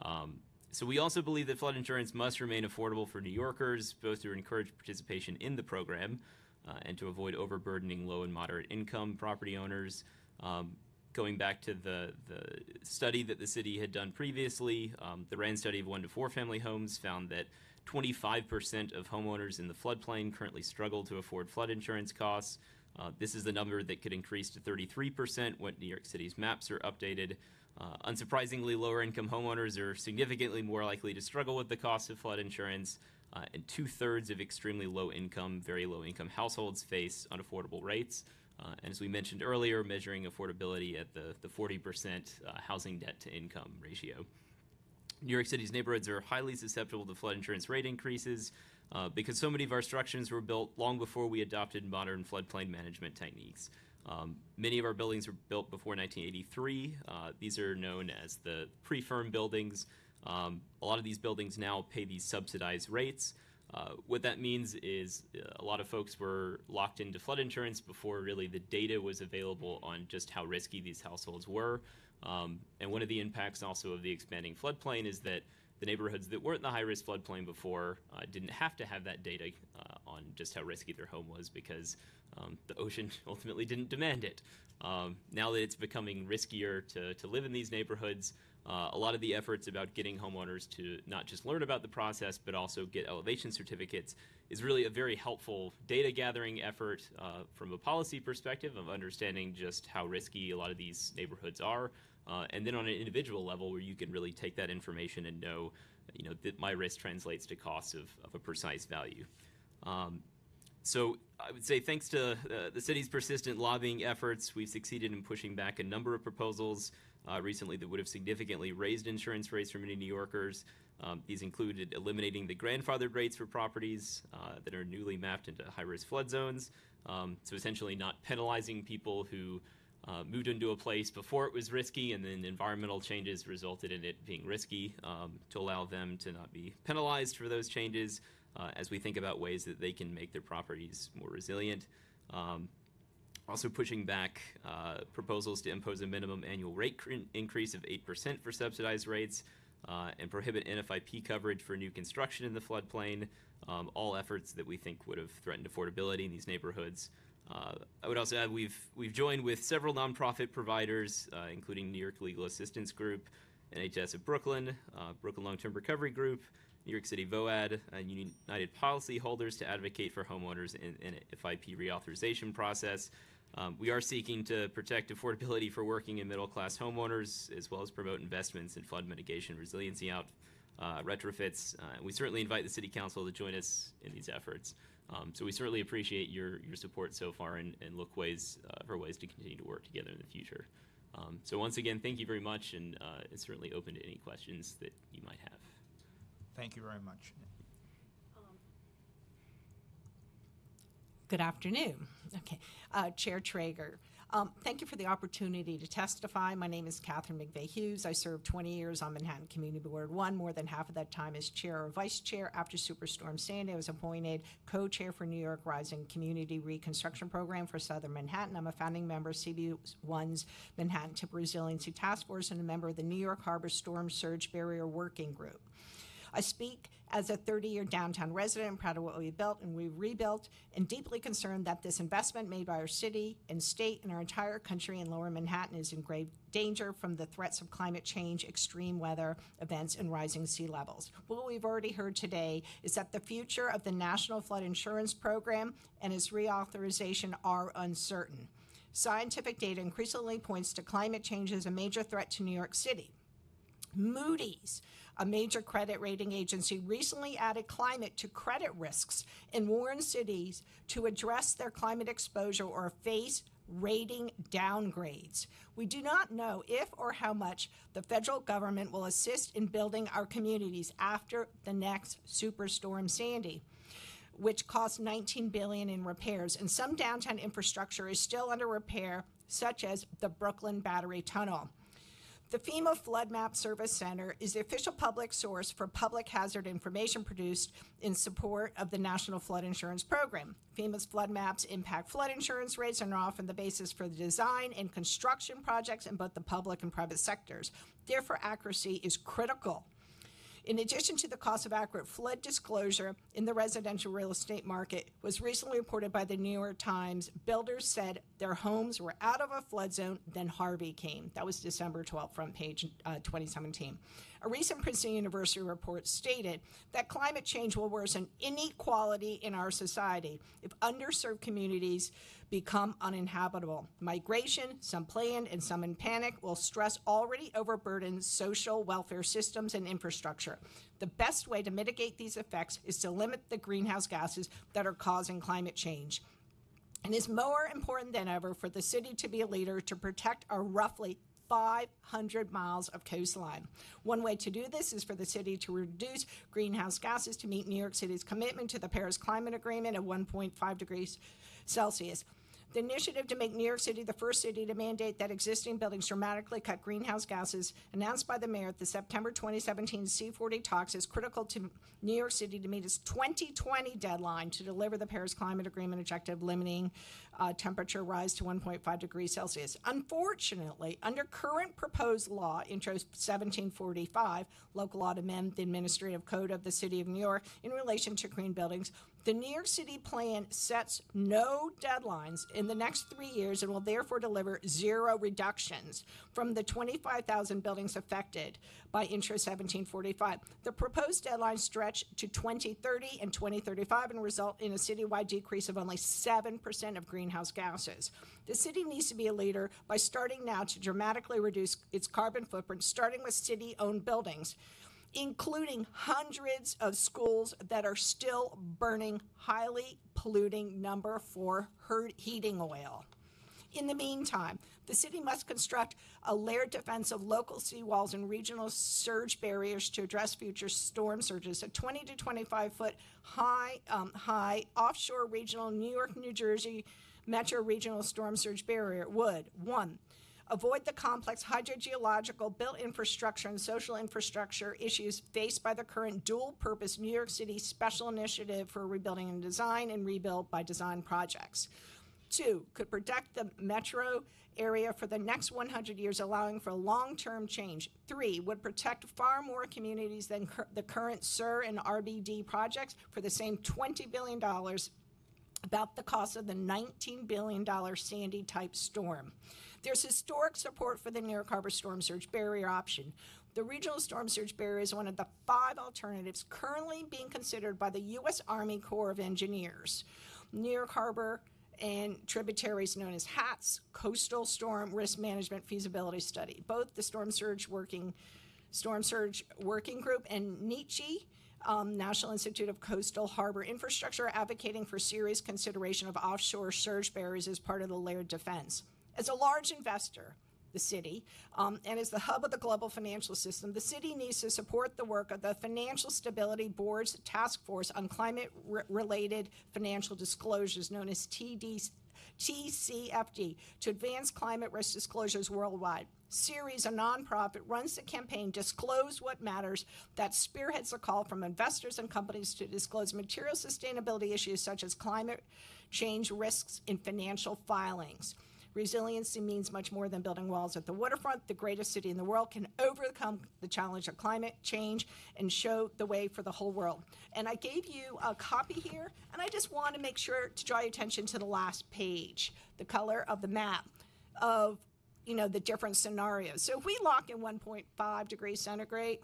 I: Um, so we also believe that flood insurance must remain affordable for New Yorkers, both to encourage participation in the program uh, and to avoid overburdening low and moderate income property owners. Um, going back to the, the study that the city had done previously, um, the RAND study of one to four family homes found that 25% of homeowners in the floodplain currently struggle to afford flood insurance costs. Uh, this is the number that could increase to 33% when New York City's maps are updated. Uh, unsurprisingly, lower income homeowners are significantly more likely to struggle with the cost of flood insurance, uh, and two thirds of extremely low income, very low income households face unaffordable rates. Uh, and as we mentioned earlier, measuring affordability at the, the 40% uh, housing debt to income ratio. New York City's neighborhoods are highly susceptible to flood insurance rate increases uh, because so many of our structures were built long before we adopted modern floodplain management techniques. Um, many of our buildings were built before 1983. Uh, these are known as the pre-firm buildings. Um, a lot of these buildings now pay these subsidized rates. Uh, what that means is uh, a lot of folks were locked into flood insurance before really the data was available on just how risky these households were. Um, and one of the impacts also of the expanding floodplain is that the neighborhoods that weren't in the high risk floodplain before uh, didn't have to have that data uh, on just how risky their home was because um, the ocean ultimately didn't demand it. Um, now that it's becoming riskier to, to live in these neighborhoods, uh, a lot of the efforts about getting homeowners to not just learn about the process but also get elevation certificates is really a very helpful data gathering effort uh, from a policy perspective of understanding just how risky a lot of these neighborhoods are. Uh, and then on an individual level where you can really take that information and know, you know, that my risk translates to costs of, of a precise value. Um, so I would say thanks to uh, the city's persistent lobbying efforts, we've succeeded in pushing back a number of proposals uh, recently that would have significantly raised insurance rates for many New Yorkers. Um, these included eliminating the grandfathered rates for properties uh, that are newly mapped into high-risk flood zones. Um, so essentially not penalizing people who uh, moved into a place before it was risky, and then environmental changes resulted in it being risky um, to allow them to not be penalized for those changes uh, as we think about ways that they can make their properties more resilient. Um, also pushing back uh, proposals to impose a minimum annual rate cr- increase of 8% for subsidized rates uh, and prohibit NFIP coverage for new construction in the floodplain, um, all efforts that we think would have threatened affordability in these neighborhoods. Uh, I would also add we've we've joined with several nonprofit providers, uh, including New York Legal Assistance Group, NHS of Brooklyn, uh, Brooklyn Long-Term Recovery Group, New York City VOAD, and United Policyholders to advocate for homeowners in, in FIP reauthorization process. Um, we are seeking to protect affordability for working and middle class homeowners, as well as promote investments in flood mitigation resiliency out uh, retrofits. Uh, we certainly invite the City Council to join us in these efforts. Um, so we certainly appreciate your, your support so far and, and look ways uh, for ways to continue to work together in the future. Um, so once again, thank you very much, and uh, it's certainly open to any questions that you might have.
A: Thank you very much.
J: Good afternoon. Okay, uh, Chair Treyger. Um, thank you for the opportunity to testify. My name is Catherine McVeigh Hughes. I served 20 years on Manhattan Community Board 1, more than half of that time as chair or vice chair. After Superstorm Sandy, I was appointed co chair for New York Rising Community Reconstruction Program for Southern Manhattan. I'm a founding member of CB1's Manhattan Timber Resiliency Task Force and a member of the New York Harbor Storm Surge Barrier Working Group. I speak as a 30 year downtown resident, proud of what we built and we rebuilt, and deeply concerned that this investment made by our city and state and our entire country in lower Manhattan is in grave danger from the threats of climate change, extreme weather events, and rising sea levels. What we've already heard today is that the future of the National Flood Insurance Program and its reauthorization are uncertain. Scientific data increasingly points to climate change as a major threat to New York City. Moody's, a major credit rating agency, recently added climate to credit risks and warned cities to address their climate exposure or face rating downgrades. We do not know if or how much the federal government will assist in building our communities after the next superstorm Sandy which cost 19 billion in repairs and some downtown infrastructure is still under repair such as the Brooklyn Battery Tunnel. The FEMA Flood Map Service Center is the official public source for public hazard information produced in support of the National Flood Insurance Program. FEMA's flood maps impact flood insurance rates and are often the basis for the design and construction projects in both the public and private sectors. Therefore, accuracy is critical. In addition to the cost of accurate flood disclosure in the residential real estate market was recently reported by the New York Times. Builders said their homes were out of a flood zone, then Harvey came. That was December 12th, front page uh, 2017. A recent Princeton University report stated that climate change will worsen inequality in our society if underserved communities become uninhabitable. Migration, some planned and some in panic, will stress already overburdened social welfare systems and infrastructure. The best way to mitigate these effects is to limit the greenhouse gases that are causing climate change. And is more important than ever for the city to be a leader to protect our roughly 500 miles of coastline. One way to do this is for the city to reduce greenhouse gases to meet New York City's commitment to the Paris Climate Agreement of 1.5 degrees Celsius. The initiative to make New York City the first city to mandate that existing buildings dramatically cut greenhouse gases, announced by the mayor at the September 2017 C40 talks, is critical to New York City to meet its 2020 deadline to deliver the Paris Climate Agreement objective limiting uh, temperature rise to 1.5 degrees Celsius. Unfortunately, under current proposed law, Intro 1745, local law to amend the administrative code of the City of New York in relation to green buildings, the New York City plan sets no deadlines in the next three years and will therefore deliver zero reductions from the 25,000 buildings affected by Intro 1745. The proposed deadlines stretch to 2030 and 2035 and result in a citywide decrease of only 7% of greenhouse gases. The city needs to be a leader by starting now to dramatically reduce its carbon footprint, starting with city owned buildings including hundreds of schools that are still burning highly polluting number four heating oil. In the meantime, the city must construct a layered defense of local seawalls and regional surge barriers to address future storm surges. A 20 to 25 foot high, um, high offshore regional New York, New Jersey metro regional storm surge barrier would one avoid the complex hydrogeological, built infrastructure, and social infrastructure issues faced by the current dual purpose New York City Special Initiative for Rebuilding and Design and Rebuild by Design projects. Two, could protect the metro area for the next 100 years, allowing for long term change. Three, would protect far more communities than cur- the current SIRR and RBD projects for the same $20 billion about the cost of the $19 billion Sandy type storm. There's historic support for the New York Harbor Storm Surge Barrier option. The regional storm surge barrier is one of the five alternatives currently being considered by the U.S. Army Corps of Engineers. New York Harbor and tributaries known as HATS, Coastal Storm Risk Management Feasibility Study. Both the Storm Surge Working Storm Surge Working Group and NICHI um, National Institute of Coastal Harbor Infrastructure advocating for serious consideration of offshore surge barriers as part of the layered defense. As a large investor, the city, um, and as the hub of the global financial system, the city needs to support the work of the Financial Stability Board's Task Force on Climate Related Financial Disclosures, known as TD, TCFD, to advance climate risk disclosures worldwide. Ceres, a nonprofit, runs the campaign Disclose What Matters that spearheads a call from investors and companies to disclose material sustainability issues such as climate change risks in financial filings. Resiliency means much more than building walls at the waterfront. The greatest city in the world can overcome the challenge of climate change and show the way for the whole world. And I gave you a copy here, and I just want to make sure to draw your attention to the last page, the color of the map of you know the different scenarios. So if we lock in 1.5 degrees centigrade,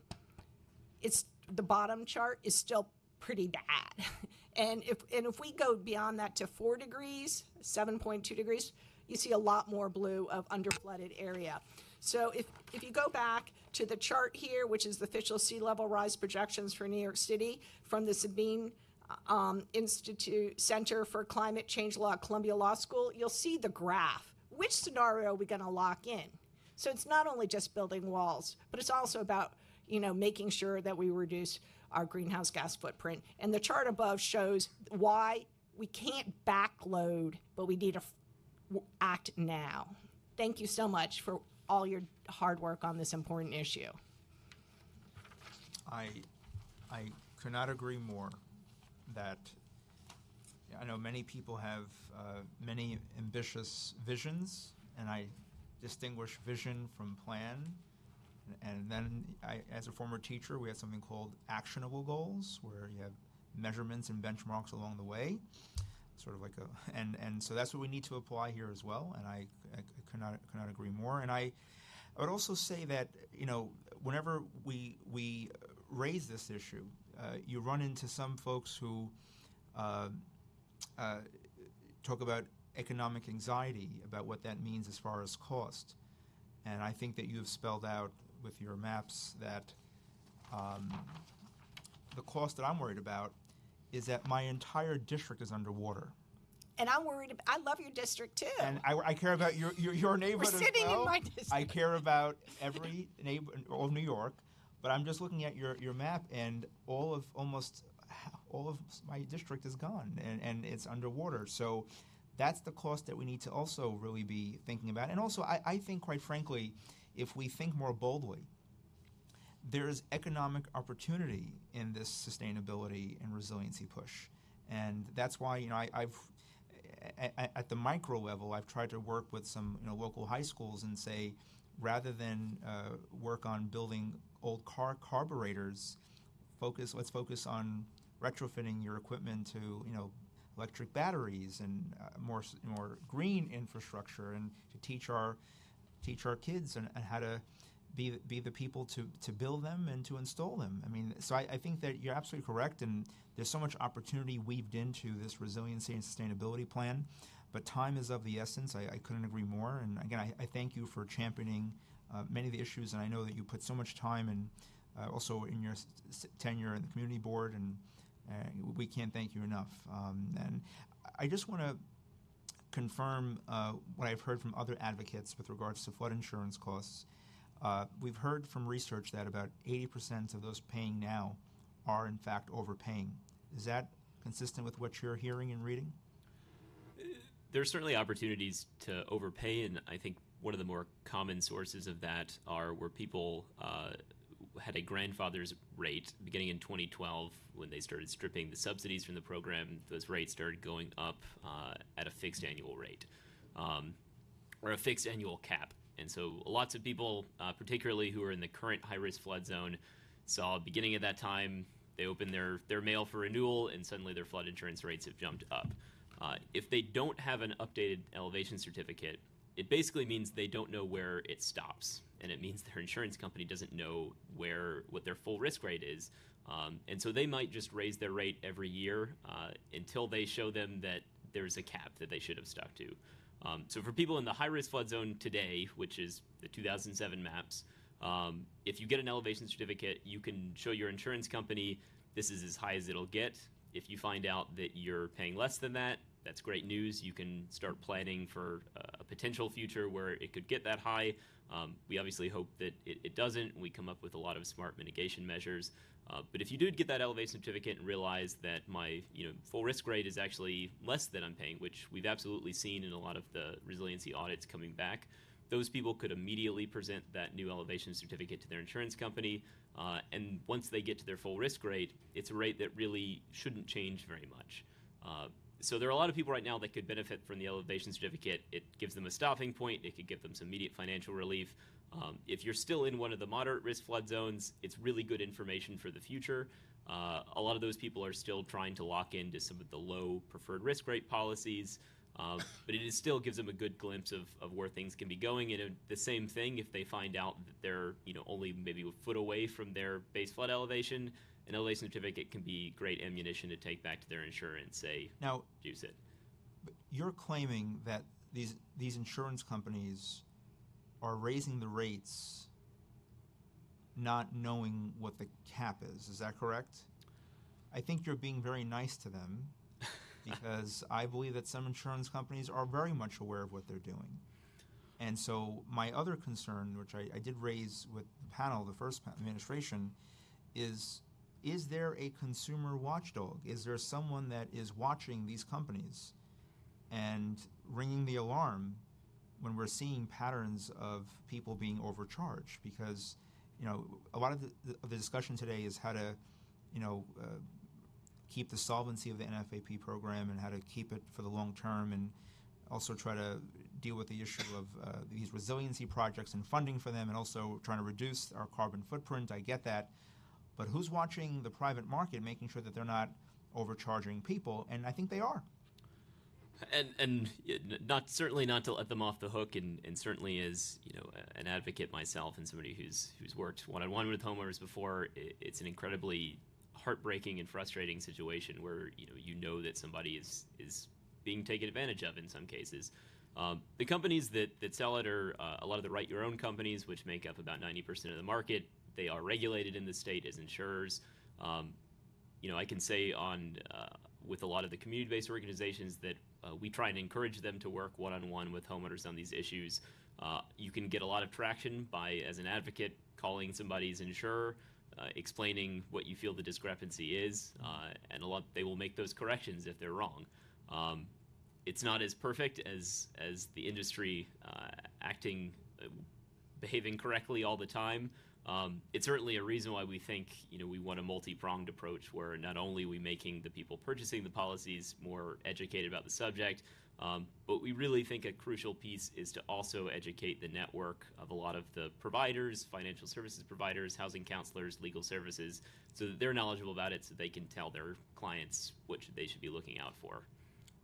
J: it's the bottom chart is still pretty bad. And if and if we go beyond that to 4 degrees, 7.2 degrees, you see a lot more blue of underflooded area. So if, if you go back to the chart here, which is the official sea level rise projections for New York City from the Sabin um, Institute Center for Climate Change Law at Columbia Law School, you'll see the graph. Which scenario are we going to lock in? So it's not only just building walls, but it's also about you know making sure that we reduce our greenhouse gas footprint. And the chart above shows why we can't backload, but we need f- act now. Thank you so much for all your hard work on this important issue.
A: I, I could not agree more that I know many people have uh, many ambitious visions, and I distinguish vision from plan. And then, I, as a former teacher, we had something called actionable goals, where you have measurements and benchmarks along the way, sort of like a, and and so that's what we need to apply here as well. And I, I could not could not agree more. And I, I would also say that you know whenever we we raise this issue, uh, you run into some folks who uh, uh, talk about economic anxiety about what that means as far as cost. And I think that you have spelled out with your maps that um, the cost that I'm worried about is that my entire district is underwater.
J: and I'm worried. About, I love your district too.
A: And I, I care about your your, your neighborhood as
J: sitting in
A: well.
J: my
A: I care about every neighbor of New York, but I'm just looking at your, your map, and all of almost all of my district is gone, and, and it's underwater. So that's the cost that we need to also really be thinking about. And also, I, I think, quite frankly, if we think more boldly, there is economic opportunity in this sustainability and resiliency push. And that's why, you know, I, a- at the micro level, I've tried to work with some, you know, local high schools and say, rather than uh, work on building old car carburetors, focus, let's focus on retrofitting your equipment to, you know, electric batteries and uh, more, more green infrastructure and to teach our, teach our kids and, and how to be be the people to to build them and to install them. I mean, so I, I think that you're absolutely correct, and there's so much opportunity weaved into this resiliency and sustainability plan. But time is of the essence. I, I couldn't agree more. And again, I, I thank you for championing uh, many of the issues, and I know that you put so much time and uh, also in your tenure in the community board, and uh, we can't thank you enough. Um, and I just want to confirm uh, what I've heard from other advocates with regards to flood insurance costs. Uh, we've heard from research that about 80% of those paying now are, in fact, overpaying. Is that consistent with what you're hearing and reading?
I: There are certainly opportunities to overpay, and I think one of the more common sources of that are where people uh, had a grandfather's rate beginning in 2012 when they started stripping the subsidies from the program. Those rates started going up uh, at a fixed annual rate um, or a fixed annual cap. And so lots of people, uh, particularly who are in the current high risk flood zone, saw beginning at that time they opened their, their mail for renewal and suddenly their flood insurance rates have jumped up. Uh, if they don't have an updated elevation certificate, it basically means they don't know where it stops, and it means their insurance company doesn't know where what their full risk rate is, um, and so they might just raise their rate every year uh, until they show them that there's a cap that they should have stuck to. Um, so for people in the high risk flood zone today, which is the 2007 maps, um, if you get an elevation certificate, you can show your insurance company this is as high as it'll get. If you find out that you're paying less than that, that's great news. You can start planning for uh, a potential future where it could get that high. Um, we obviously hope that it, it doesn't. We come up with a lot of smart mitigation measures. Uh, but if you did get that elevation certificate and realize that my you know full risk rate is actually less than I'm paying, which we've absolutely seen in a lot of the resiliency audits coming back, those people could immediately present that new elevation certificate to their insurance company. Uh, and once they get to their full risk rate, it's a rate that really shouldn't change very much. Uh, so there are a lot of people right now that could benefit from the elevation certificate. It gives them a stopping point. It could give them some immediate financial relief. Um, if you're still in one of the moderate risk flood zones, it's really good information for the future. Uh, a lot of those people are still trying to lock into some of the low preferred risk rate policies. Um, but it still gives them a good glimpse of, of where things can be going. And uh, the same thing if they find out that they're you know only maybe a foot away from their base flood elevation, an elevation certificate can be great ammunition to take back to their insurer and say,
A: Now,
I: juice it.
A: you're claiming that these these insurance companies are raising the rates not knowing what the cap is. Is that correct? I think you're being very nice to them because I believe that some insurance companies are very much aware of what they're doing. And so, my other concern, which I, I did raise with the panel, the first administration, is is there a consumer watchdog? Is there someone that is watching these companies and ringing the alarm when we're seeing patterns of people being overcharged? Because you know, a lot of the, of the discussion today is how to, you know, uh, keep the solvency of the NFIP program and how to keep it for the long term, and also try to deal with the issue of uh, these resiliency projects and funding for them, and also trying to reduce our carbon footprint. I get that, but who's watching the private market, making sure that they're not overcharging people? And I think they are.
I: and and not certainly not to let them off the hook and, and certainly as you know an advocate myself and somebody who's who's worked one-on-one with homeowners before it's an incredibly heartbreaking and frustrating situation where you know you know that somebody is is being taken advantage of in some cases um, the companies that, that sell it are uh, a lot of the write your own companies which make up about 90% of the market they are regulated in the state as insurers um, you know, I can say on uh, with a lot of the community-based organizations that uh, we try and encourage them to work one on one with homeowners on these issues. Uh, you can get a lot of traction by, as an advocate, calling somebody's insurer, uh, explaining what you feel the discrepancy is, uh, and a lot they will make those corrections if they're wrong. Um, it's not as perfect as as the industry uh, acting, behaving correctly all the time. Um, it's certainly a reason why we think you know we want a multi-pronged approach where not only are we making the people purchasing the policies more educated about the subject, um, but we really think a crucial piece is to also educate the network of a lot of the providers, financial services providers, housing counselors, legal services, so that they're knowledgeable about it, so they can tell their clients what should, they should be looking out for.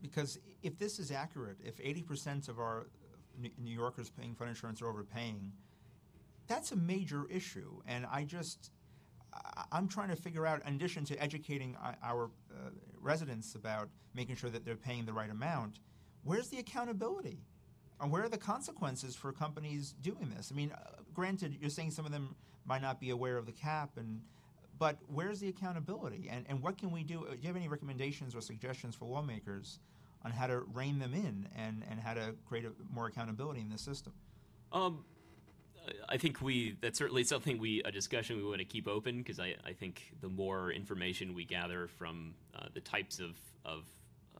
A: Because if this is accurate, if 80% of our New Yorkers paying flood insurance are overpaying, that's a major issue. And I just, I'm trying to figure out, in addition to educating our uh, residents about making sure that they're paying the right amount, where's the accountability? And where are the consequences for companies doing this? I mean, uh, granted, you're saying some of them might not be aware of the cap, and but where's the accountability? And and what can we do? Do you have any recommendations or suggestions for lawmakers on how to rein them in and and how to create a, more accountability in the system?
I: Um, I- think we that's certainly something we a discussion we want to keep open because I, I think the more information we gather from uh, the types of of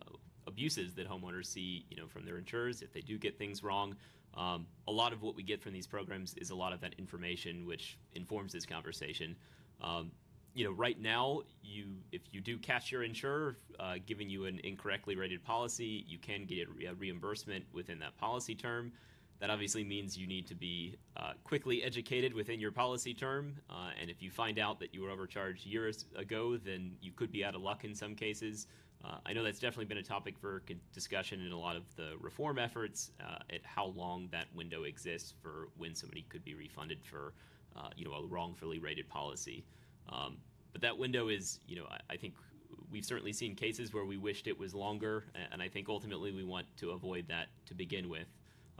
I: uh, abuses that homeowners see, you know, from their insurers, if they do get things wrong, um, a lot of what we get from these programs is a lot of that information which informs this conversation. Um, you know, right now, you if you do catch your insurer uh, giving you an incorrectly rated policy, you can get a a reimbursement within that policy term. That obviously means you need to be uh, quickly educated within your policy term. Uh, and if you find out that you were overcharged years ago, then you could be out of luck in some cases. Uh, I know that's definitely been a topic for discussion in a lot of the reform efforts uh, at how long that window exists for when somebody could be refunded for, uh, you know, a wrongfully rated policy. Um, but that window is, you know, I, I think we've certainly seen cases where we wished it was longer, and I think ultimately we want to avoid that to begin with.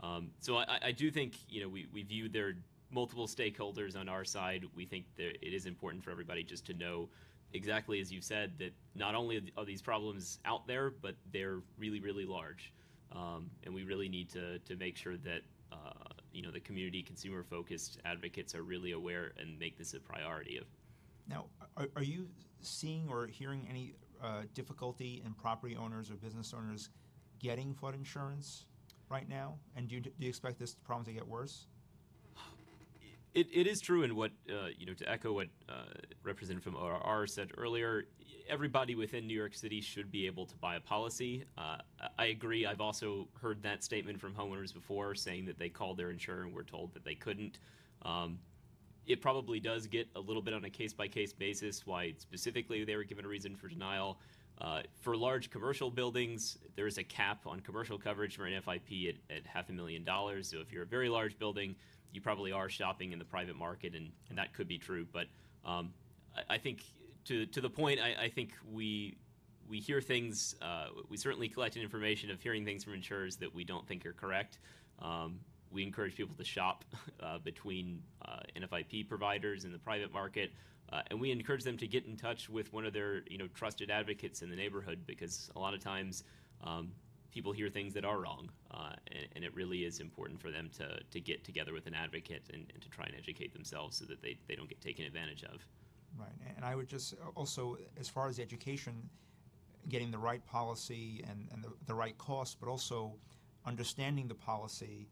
I: Um, so I, I do think you know we, we view there are multiple stakeholders on our side. We think that it is important for everybody just to know exactly as you said that not only are these problems out there, but they're really really large, um, and we really need to to make sure that uh, you know the community consumer focused advocates are really aware and make this a priority of.
A: Now, are, are you seeing or hearing any uh, difficulty in property owners or business owners getting flood insurance right now? And do you, do you expect this problem to get worse?
I: It, it is true, and what uh, you know to echo what uh, Representative from ORR said earlier. Everybody within New York City should be able to buy a policy. Uh, I agree. I've also heard that statement from homeowners before, saying that they called their insurer and were told that they couldn't. Um, it probably does get a little bit on a case by case basis why specifically they were given a reason for denial. Uh, for large commercial buildings, there is a cap on commercial coverage for NFIP at, at half a million dollars. So if you're a very large building, you probably are shopping in the private market, and, and that could be true. But um, I, I think to to the point, I, I think we we hear things. Uh, we certainly collected information of hearing things from insurers that we don't think are correct. Um, we encourage people to shop uh, between uh, NFIP providers in the private market, uh, and we encourage them to get in touch with one of their you know trusted advocates in the neighborhood because a lot of times um, people hear things that are wrong, uh, and, and it really is important for them to, to get together with an advocate and, and to try and educate themselves so that they, they don't get taken advantage of.
A: Right, and I would just also, as far as education, getting the right policy and, and the, the right cost, but also understanding the policy,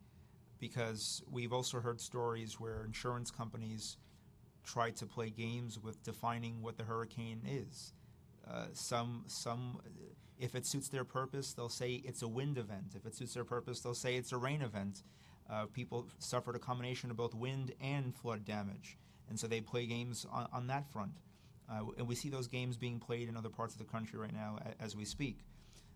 A: because we've also heard stories where insurance companies try to play games with defining what the hurricane is. Uh, some, some, if it suits their purpose, they'll say it's a wind event. If it suits their purpose, they'll say it's a rain event. Uh, people suffered a combination of both wind and flood damage and so they play games on, on that front. Uh, and we see those games being played in other parts of the country right now as we speak.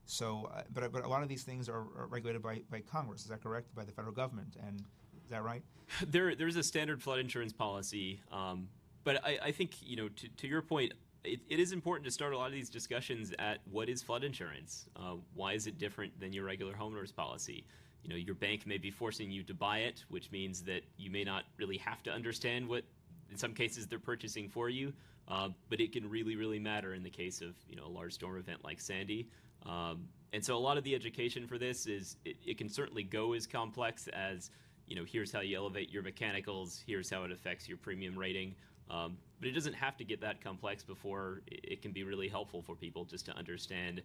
A: So, uh, but, but a lot of these things are, are regulated by, by Congress. Is that correct? By the federal government, and is that right?
I: There, there's a standard flood insurance policy, um, but I, I think you know to, to your point, it, it is important to start a lot of these discussions at what is flood insurance? Uh, why is it different than your regular homeowners policy? You know, your bank may be forcing you to buy it, which means that you may not really have to understand what in some cases they're purchasing for you, uh, but it can really, really matter in the case of you know a large storm event like Sandy. Um, and so a lot of the education for this is it, it can certainly go as complex as you know here's how you elevate your mechanicals here's how it affects your premium rating. Um, but it doesn't have to get that complex before it, can be really helpful for people just to understand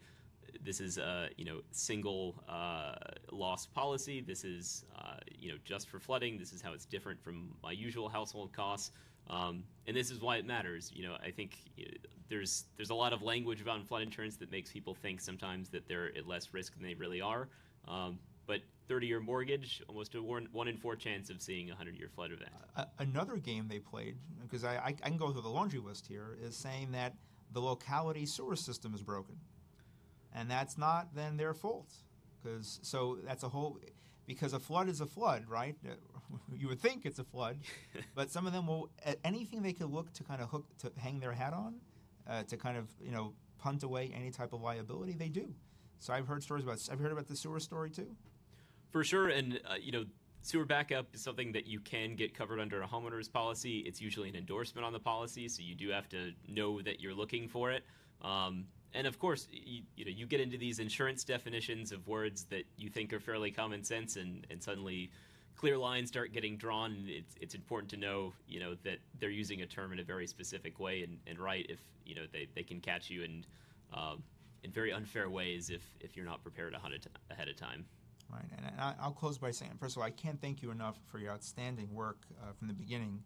I: this is a you know single uh, loss policy. This is uh, you know just for flooding. This is how it's different from my usual household costs um, and this is why it matters you know i think uh, there's there's a lot of language about flood insurance that makes people think sometimes that they're at less risk than they really are um, but 30 year mortgage almost a one, in four chance of seeing a 100 year flood event
A: A- another game they played, because I, I, I can go through the laundry list here, is saying that the locality sewer system is broken. And that's not then their fault. Because so that's a whole, because a flood is a flood, right? Uh, You would think it's a flood, but some of them will, anything they could look to kind of hook, to hang their hat on, uh, to kind of, you know, punt away any type of liability, they do. So I've heard stories about, I've heard about the sewer story too.
I: For sure, and uh, you know, sewer backup is something that you can get covered under a homeowner's policy. It's usually an endorsement on the policy, so you do have to know that you're looking for it. Um, and of course, you, you know, you get into these insurance definitions of words that you think are fairly common sense, and, and suddenly clear lines start getting drawn. And it's it's important to know, you know, that they're using a term in a very specific way and, and right if you know they, they can catch you in um, in very unfair ways if if you're not prepared ahead of, t- ahead of time.
A: Right, and I'll close by saying, first of all, I can't thank you enough for your outstanding work uh, from the beginning.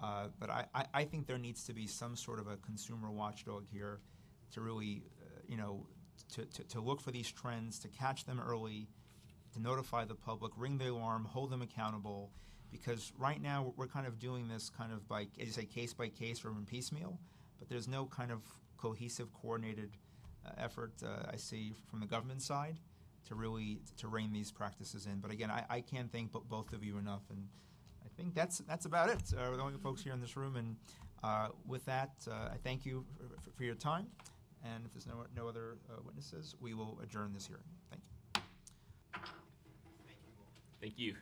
A: Uh, but I, I think there needs to be some sort of a consumer watchdog here to really, uh, you know, to, to, to look for these trends, to catch them early, to notify the public, ring the alarm, hold them accountable. Because right now we're- kind of doing this kind of by, as you say, case by case or in piecemeal, but there's no kind of cohesive, coordinated uh, effort uh, I see from the government side to really to rein these practices in. But again, I, I can't thank bo- both of you enough, and I think that's that's about it. Uh, we're the only folks here in this room, and uh, with that, uh, I thank you for, for your time. And if there's no no other uh, witnesses, we will adjourn this hearing. Thank you.
I: Thank you.